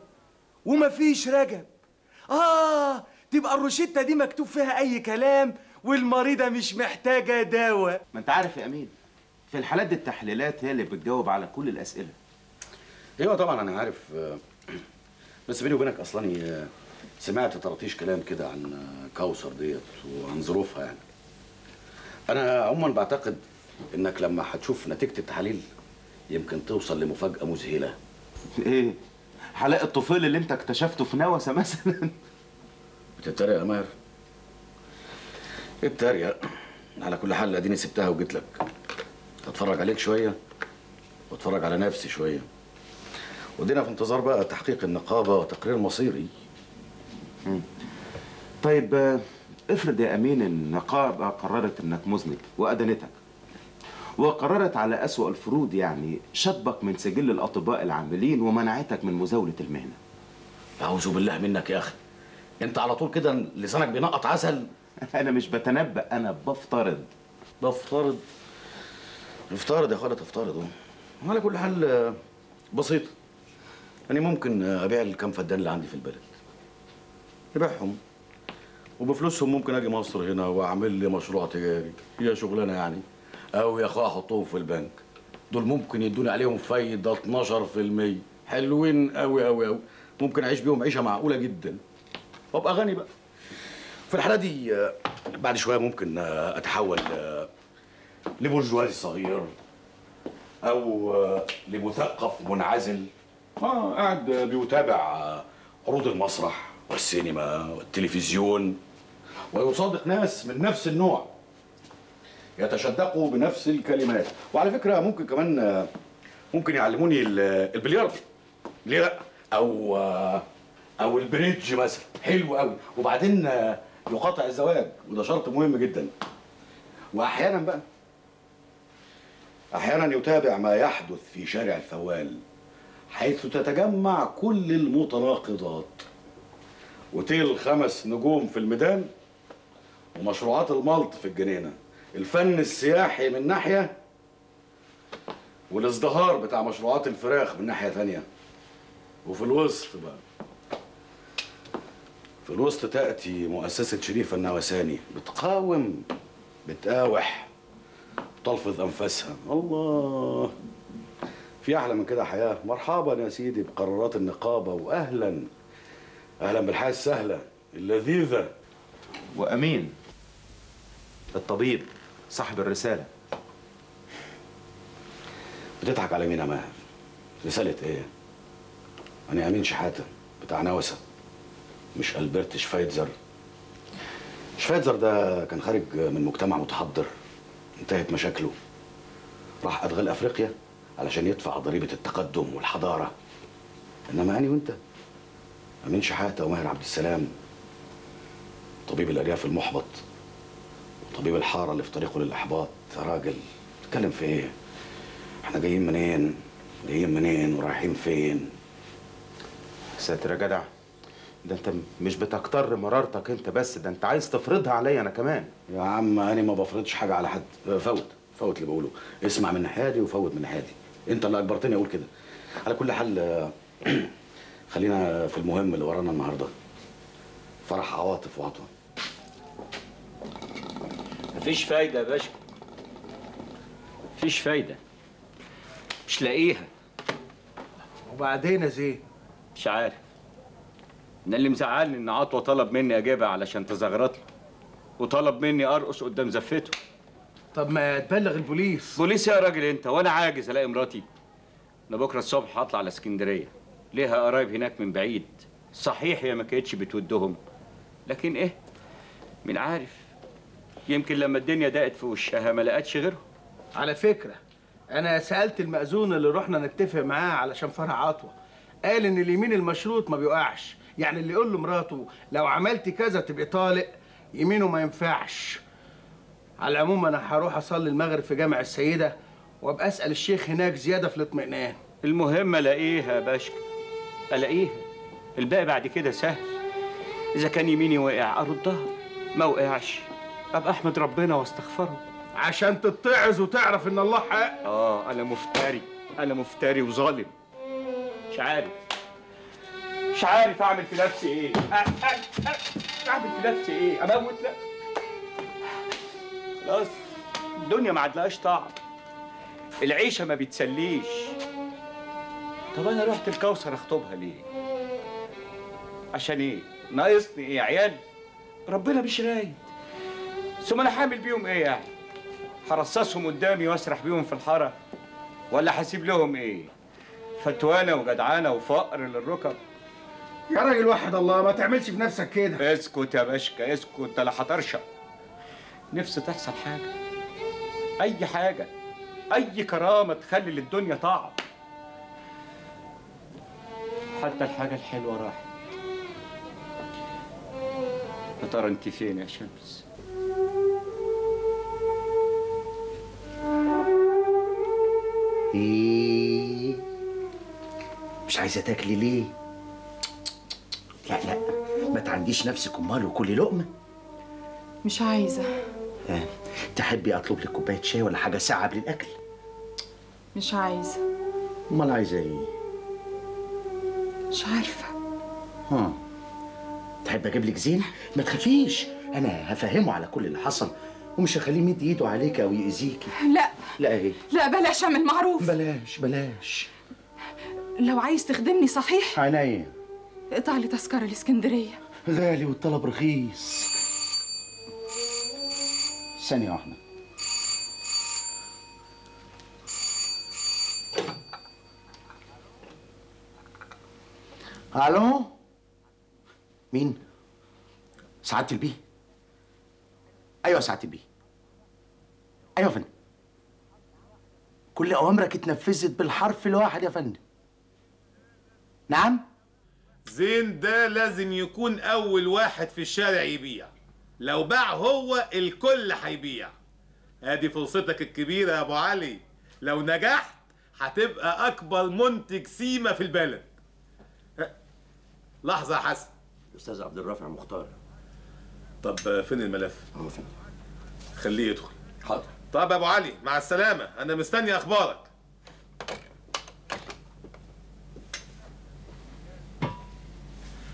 ومفيش رجب. آه تبقى الروشتة دي مكتوب فيها أي كلام والمريضة مش محتاجة دواء. ما أنت عارف يا أمين في الحالات دي التحليلات هي اللي بتجاوب على كل الأسئلة. أيوه طبعا أنا عارف آه، بس بيني وبينك أصلا آه، سمعت طرطيش كلام كده عن آه، كوثر ديت وعن ظروفها يعني. أنا عموما بعتقد إنك لما هتشوف نتيجة التحاليل يمكن توصل لمفاجأة مذهلة. إيه؟ حلاق الطفيل اللي انت اكتشفته في نوسة [LAUGHS] مثلا. بتتريق يا ماهر؟ اتريق. على كل حال اديني سبتها وجيت لك. هتفرج عليك شوية واتفرج على نفسي شوية. ودينا في انتظار بقى تحقيق النقابة وتقرير مصيري. طيب افرض يا أمين النقابة قررت إنك مذنب وادانتك وقررت على أسوأ الفروض يعني شطبك من سجل الأطباء العاملين ومنعتك من مزاولة المهنة. أعوذ بالله منك يا أخي. أنت على طول كده لسانك بينقط عسل. [LAUGHS] أنا مش بتنبأ أنا بفترض. بفترض؟ افترض يا تفترض اهو على كل حال بسيط. يعني ممكن أبيع الكام فدان اللي عندي في البلد. أبيعهم. وبفلوسهم ممكن أجي مصر هنا وأعمل لي مشروع تجاري. هي شغلانة يعني. أو يا أخويا احطهم في البنك. دول ممكن يدوني عليهم فايدة 12% حلوين قوي قوي قوي ممكن أعيش بيهم عيشة معقولة جدا. وأبقى غني بقى. في الحالة دي بعد شوية ممكن أتحول آه، لبرجوازي صغير أو آه، لمثقف منعزل. آه قاعد بيتابع آه، عروض المسرح والسينما والتلفزيون. ويصادق ناس من نفس النوع. يتشدقوا بنفس الكلمات. وعلى فكرة ممكن كمان آه، ممكن يعلموني ال- البلياردو. ليه لأ؟ أو آه، أو البريدج مثلا. حلو قوي وبعدين آه، يقاطع الزواج وده شرط مهم جدا. واحيانا بقى أحيانا يتابع ما يحدث في شارع الفوال حيث تتجمع كل المتناقضات. اوتيل خمس نجوم في الميدان ومشروعات الملط في الجنينة. الفن السياحي من ناحية والازدهار بتاع مشروعات الفراخ من ناحية تانية وفي الوسط بقى في الوسط تأتي مؤسسة شريفة النواساني بتقاوم بتقاوح تلفظ أنفاسها. الله! في أحلى من كده حياة. مرحبا يا سيدي بقرارات النقابة وأهلا. أهلا بالحياة السهلة اللذيذة. وأمين. الطبيب. صاحب الرسالة. بتضحك على مين يا ماهر؟ رسالة إيه؟ أنا أمين شحاتة بتاع نوسة مش ألبرت شفايتزر. شفايتزر ده كان خارج من مجتمع متحضر انتهت مشاكله. راح أدغال أفريقيا علشان يدفع ضريبة التقدم والحضارة. إنما أنا وأنت؟ أمين شحاتة وماهر عبد السلام طبيب الأرياف المحبط. وطبيب الحارة اللي في طريقه للإحباط. يا راجل تتكلم في إيه؟ إحنا جايين منين؟ جايين منين؟ ورايحين فين؟ ساتر يا جدع ده أنت مش بتكتر مرارتك أنت بس ده أنت عايز تفرضها عليا أنا كمان. يا عم أنا ما بفرضش حاجة على حد. فوت فوت اللي بقوله. اسمع من ناحيتي وفوت من ناحيتي. أنت اللي أجبرتني أقول كده. على كل حال آه، [CLEARS THROAT] خلينا في المهم اللي ورانا النهارده. فرح عواطف وعطوة. مفيش فايدة يا باشا. مفيش فايدة. مش لاقيها. وبعدين يا زين؟ مش عارف. أنا اللي مزعلني إن عطوة طلب مني أجيبها علشان تزغرط له وطلب مني أرقص قدام زفته. طب ما تبلغ البوليس. بوليس يا راجل أنت وأنا عاجز ألاقي مراتي. أنا بكرة الصبح هطلع على اسكندرية. ليها قرايب هناك من بعيد. صحيح هي ما كانتش بتودهم. لكن إيه؟ مين عارف. يمكن لما الدنيا ضاقت في وشها ما لقتش غيرهم. على فكرة أنا سألت المأذون اللي رحنا نتفق معاه علشان فرع عطوة. قال إن اليمين المشروط ما بيقعش يعني اللي يقول لمراته لو عملت كذا تبقى طالق يمينه ما ينفعش. على العموم أنا هروح أصلي المغرب في جامع السيدة وأبقى أسأل الشيخ هناك زيادة في الاطمئنان. المهم ألاقيها يا باشا ألاقيها؟ الباقي بعد كده سهل. إذا كان يميني وقع أردها ما وقعش. ابقى أحمد ربنا واستغفره. عشان تتعظ وتعرف إن الله حق. آه أنا مفتري. أنا مفتري وظالم. مش عارف. مش عارف أعمل في نفسي إيه. أعمل في نفسي إيه. أموت لا خلاص. الدنيا ما عادلهاش طعم. العيشة ما بتسليش. طب أنا رحت الكوثر أخطبها ليه؟ عشان إيه؟ ناقصني إيه عيال؟ ربنا مش رايد. ثم أنا حامل بيهم إيه يعني؟ هرصصهم قدامي وأسرح بيهم في الحارة ولا هسيب لهم إيه؟ فتوانة وجدعانة وفقر للركب. يا راجل واحد الله ما تعملش في نفسك كده. اسكت يا باشكا اسكت ده لا هترشق نفسي تحصل حاجة. أي حاجة أي كرامة تخلي للدنيا طعم حتى الحاجة الحلوة راحت. يا ترى أنت فين يا شمس؟ إيه؟ مش عايزة تاكلي ليه؟ لا لا ما تعنديش نفسك أمال وكلي لقمة؟ مش عايزة. ها تحبي أطلب لك كوباية شاي ولا حاجة ساقعة قبل الأكل؟ مش عايزة. أمال عايزة إيه؟ مش عارفة. ها. تحب أجيب لك زين ما تخافيش أنا هفهمه على كل اللي حصل ومش هخليه يمد إيده عليك أو يأذيكي. لا لا إيه لا بلاش اعمل معروف. بلاش بلاش. لو عايز تخدمني صحيح؟ عينيا اقطع لي تذكرة الإسكندرية. غالي والطلب رخيص. ثانية واحدة. ألو؟ مين؟ سعادة البيه. أيوه سعادة البيه. أيوه يا فندم. كل أوامرك اتنفذت بالحرف الواحد يا فندم. نعم؟ زين ده لازم يكون أول واحد في الشارع يبيع. لو باع هو الكل هيبيع. أدي فرصتك الكبيرة يا أبو علي. لو نجحت هتبقى أكبر منتج سيما في البلد. ها، لحظة يا حسن. أستاذ عبد الرافع مختار. طب فين الملف؟ هو فين؟ خليه يدخل. حاضر. طب يا أبو علي مع السلامة. أنا مستني أخبارك.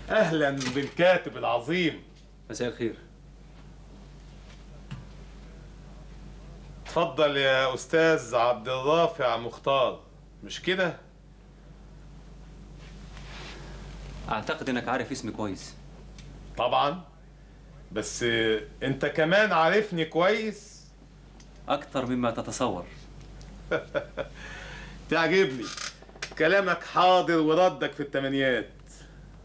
أهلا بالكاتب العظيم. مساء الخير. اتفضل يا أستاذ عبد الرافع مختار. مش كده؟ أعتقد إنك عارف اسمي كويس. طبعا. بس أنت كمان عارفني كويس؟ أكتر مما تتصور. [LAUGHS] تعجبني. كلامك حاضر وردك في التمانيات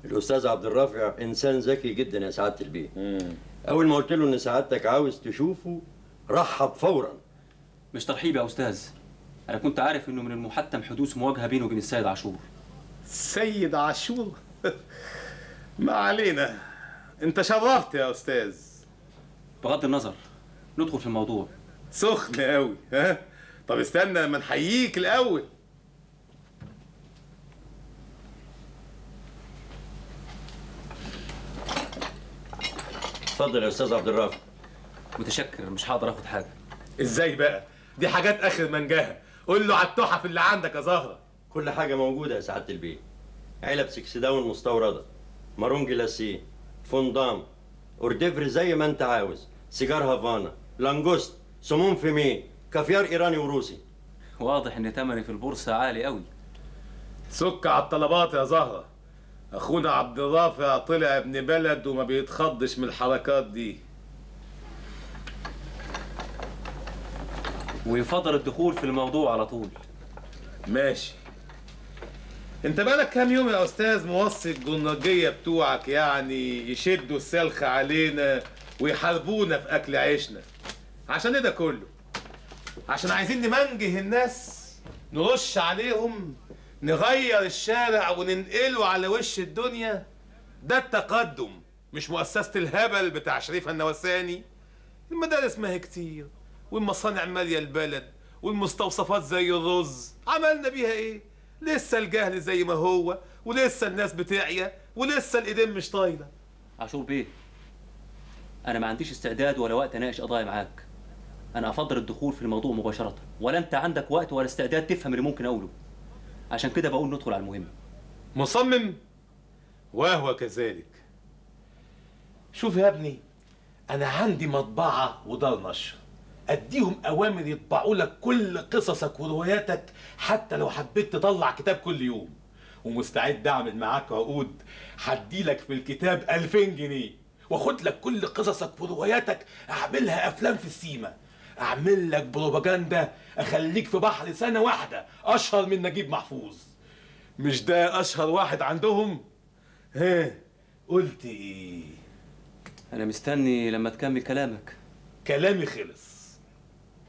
الأستاذ عبد الرافع إنسان ذكي جدا يا سعادة البيه. أول ما قلت له إن سعادتك عاوز تشوفه رحب فورا. مش ترحيب يا أستاذ أنا كنت عارف إنه من المحتم حدوث مواجهة بينه وبين السيد عاشور. سيد عاشور؟ [LAUGHS] ما علينا. أنت شرفت يا أستاذ. بغض النظر ندخل في الموضوع. سخن قوي ها؟ طب استنى لما نحييك الأول. اتفضل يا أستاذ عبد الرافع متشكر مش هقدر آخد حاجة. إزاي بقى؟ دي حاجات آخر منجاها. قول له على التحف اللي عندك يا زهرة. كل حاجة موجودة يا سعادة البيه. علب سكس داون مستوردة. marron glacé fondant. hors d'oeuvre زي ما انت عاوز. سيجار هافانا. langouste. saumon fumé كافيار إيراني وروسي. واضح إن ثمني في البورصة عالي قوي سك على الطلبات يا زهرة. أخونا عبد الرافع طلع ابن بلد وما بيتخضش من الحركات دي. ويفضل الدخول في الموضوع على طول. ماشي. انت بقالك كام يوم يا أستاذ موصي الجنجيه بتوعك؟ يعني يشدوا السلخ علينا ويحاربونا في أكل عيشنا. عشان إيه ده كله. عشان عايزين نمنجه الناس نرش عليهم نغير الشارع وننقله على وش الدنيا. ده التقدم مش مؤسسة الهبل بتاع شريف النوساني. المدارس ما هي كتير والمصانع مالية البلد والمستوصفات زي الرز. عملنا بيها إيه؟ لسه الجهل زي ما هو ولسه الناس بتعيا ولسه الإيدين مش طايله عاشور بيه. أنا ما عنديش استعداد ولا وقت أناقش قضايا معاك. أنا أفضل الدخول في الموضوع مباشرة. ولا انت عندك وقت ولا استعداد تفهم اللي ممكن أقوله. عشان كده بقول ندخل على المهم مصمم؟ وهو كذلك. شوف يا ابني أنا عندي مطبعة ودار نشر. أديهم أوامر يطبعوا لك كل قصصك ورواياتك حتى لو حبيت تطلع كتاب كل يوم. ومستعد أعمل معاك عقود هدي لك في الكتاب 2000 جنيه. واخد لك كل قصصك ورواياتك. أعملها أفلام في السيما. أعمل لك بروباجندا أخليك في بحر سنة واحدة أشهر من نجيب محفوظ. مش ده أشهر واحد عندهم؟ ها قلت إيه؟ أنا مستني لما تكمل كلامك. كلامي خلص.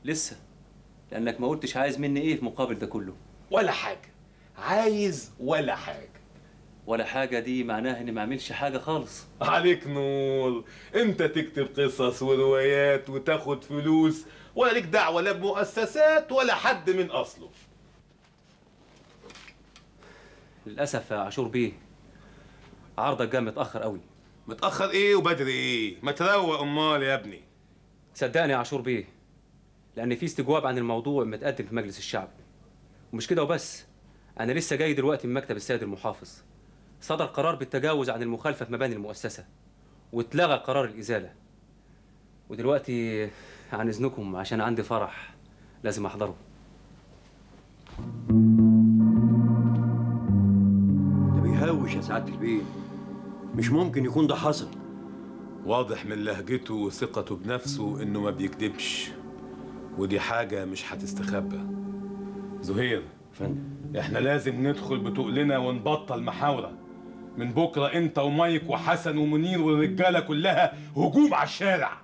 لسه؟ لأنك ما قلتش عايز مني إيه في مقابل ده كله. ولا حاجة. عايز ولا حاجة. ولا حاجة دي معناها إني ما أعملش حاجة خالص. عليك نور. أنت تكتب قصص وروايات وتاخد فلوس ولا ليك دعوة لا بمؤسسات ولا حد من أصله. للأسف يا عاشور بيه عرضك جه متأخر قوي. متأخر إيه وبدري إيه؟ ما تروق أمال يا ابني. صدقني يا عاشور بيه لأن في استجواب عن الموضوع متقدم في مجلس الشعب. ومش كده وبس أنا لسه جاي دلوقتي من مكتب السيد المحافظ. صدر قرار بالتجاوز عن المخالفة في مباني المؤسسة واتلغى قرار الإزالة. ودلوقتي عن اذنكم عشان عندي فرح لازم أحضره. ده بيهوش يا سعادة البيت. مش ممكن يكون ده حصل. واضح من لهجته وثقته بنفسه إنه ما بيكذبش ودي حاجة مش هتستخبى. زهير فندم. إحنا لازم ندخل بتقلنا ونبطل محاورة. من بكرة أنت ومايك وحسن ومنير والرجالة كلها هجوم على الشارع.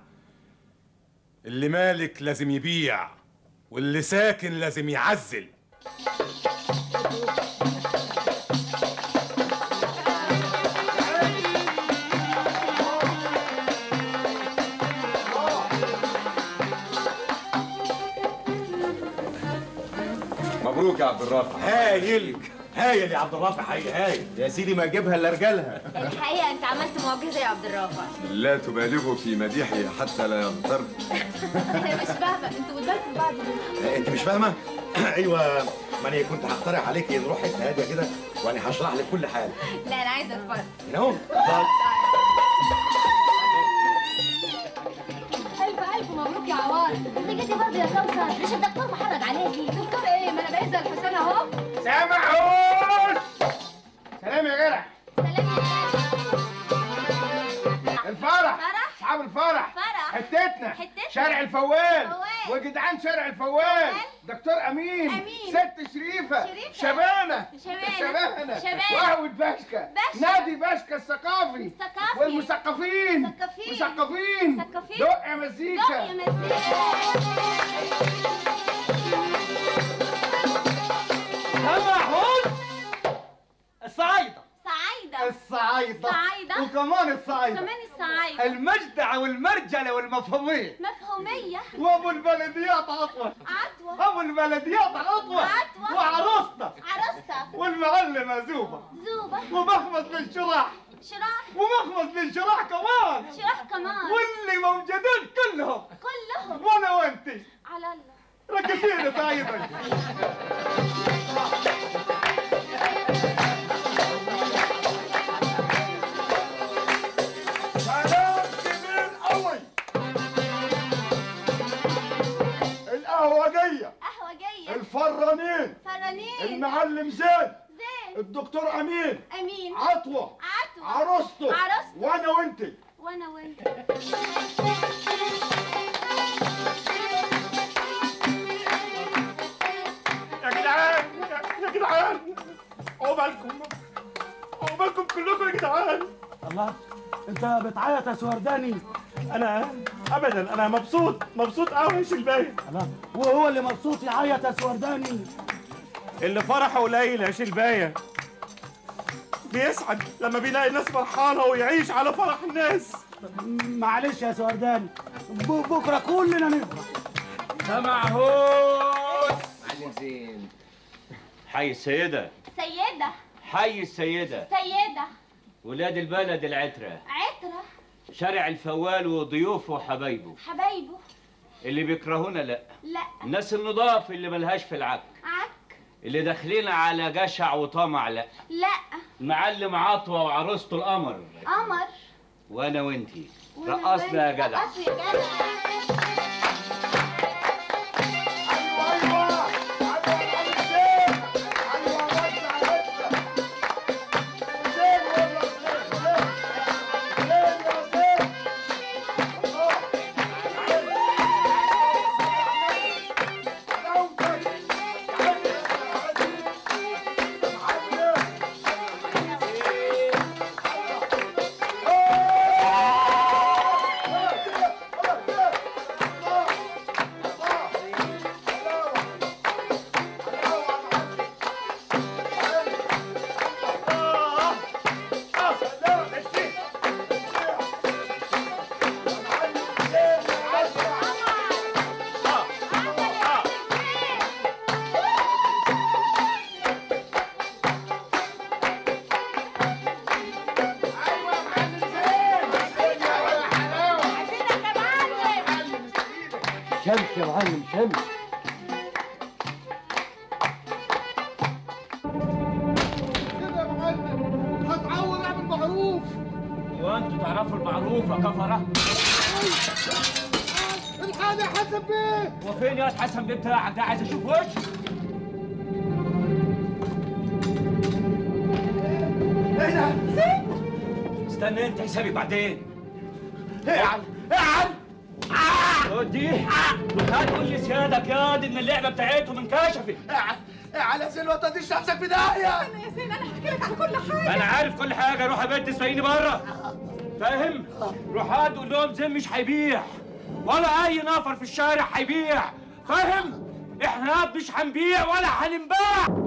اللي مالك لازم يبيع واللي ساكن لازم يعزل. مبروك يا عبد الرافع. هايل هايل يا عبد الرافع هايل هايل يا سيدي ما اجيبها إلا رجالها. الحقيقة أنت عملت معجزة يا عبد الرافع. لا تبالغوا في مديحي حتى لا يغتر أنا مش فاهمة. أنتوا بتباركوا بعض. ليه؟ أنت مش فاهمة؟ [COUGHS] أيوه. ما أنا كنت هقترح عليك نروح حتة هادية كده وأنا هشرح لك كل حاجة. لا أنا عايزة أتفرج. هنا أهو. ألف مبروك يا عوار. أنت جيتي برضه يا كوثر. مش الدكتور محرج عليكي؟ دكتور إيه؟ ما أنا بقيت زي الحسين أهو. سامعوش سلام يا جدع الفرح أصحاب الفرح فرح. حتتنا حتتنا. شارع الفوال فوال. وجدعان شارع الفوال دكتور أمين أمين. ست شريفة شريفة. شبانة. شبانة شبانة. وهوة باشكا. نادي باشكا الثقافي الثقافي. والمثقفين مثقفين. مثقفين. دق يا مزيكا دق يا سامعوش الصعايده صعايدة. وكمان الصعايده كمان السعيدة المجدعة والمرجلة والمفهومية. مفهومية. وأبو البلديات عطوة عطوة أبو البلديات عطوة عطوة. وعروستة. عروسة والمعلمة زوبة. زوبة. ومخمص للشراح شراح. ومخمص للشراح كمان. شراح كمان. واللي موجودين كلهم. كلهم. وأنا وأنتي. على الله. سعيدة سلام الفرانين. فرانين. المعلم زين. زين. الدكتور أمين. أمين. عطوة. عطوة. عروسته عروسته وأنا وأنتي. وأنا وأنت يا جدعان يا جدعان. عقبالكم تعال الله أنت بتعيط يا سورداني. أنا ابدا أنا مبسوط مبسوط قوي يا شلبايه وهو اللي مبسوط يعيط يا سورداني اللي فرحه قليل يا شلبايه بيسعد لما بيلاقي الناس فرحانة ويعيش على فرح الناس. معلش يا سورداني. بكرة كلنا نفرح. سمعهوس معلم زين. حي السيدة. سيدة. حي السيدة. سيدة. ولاد البلد العترة. عطرة شارع الفوال وضيوفه وحبايبه حبايبه؟ اللي بيكرهونا لا. لا. الناس النضاف اللي ملهاش في العك. عك؟ اللي داخلين على جشع وطمع لا. لا. المعلم عطوة وعروسته القمر. قمر؟ وأنا وأنتي. رقصنا يا. جدع. رقصوا يا جدع. روح هات قول لهم زين مش هيبيع ولا أي نفر في الشارع هيبيع فاهم إحنا مش هنبيع ولا هننباع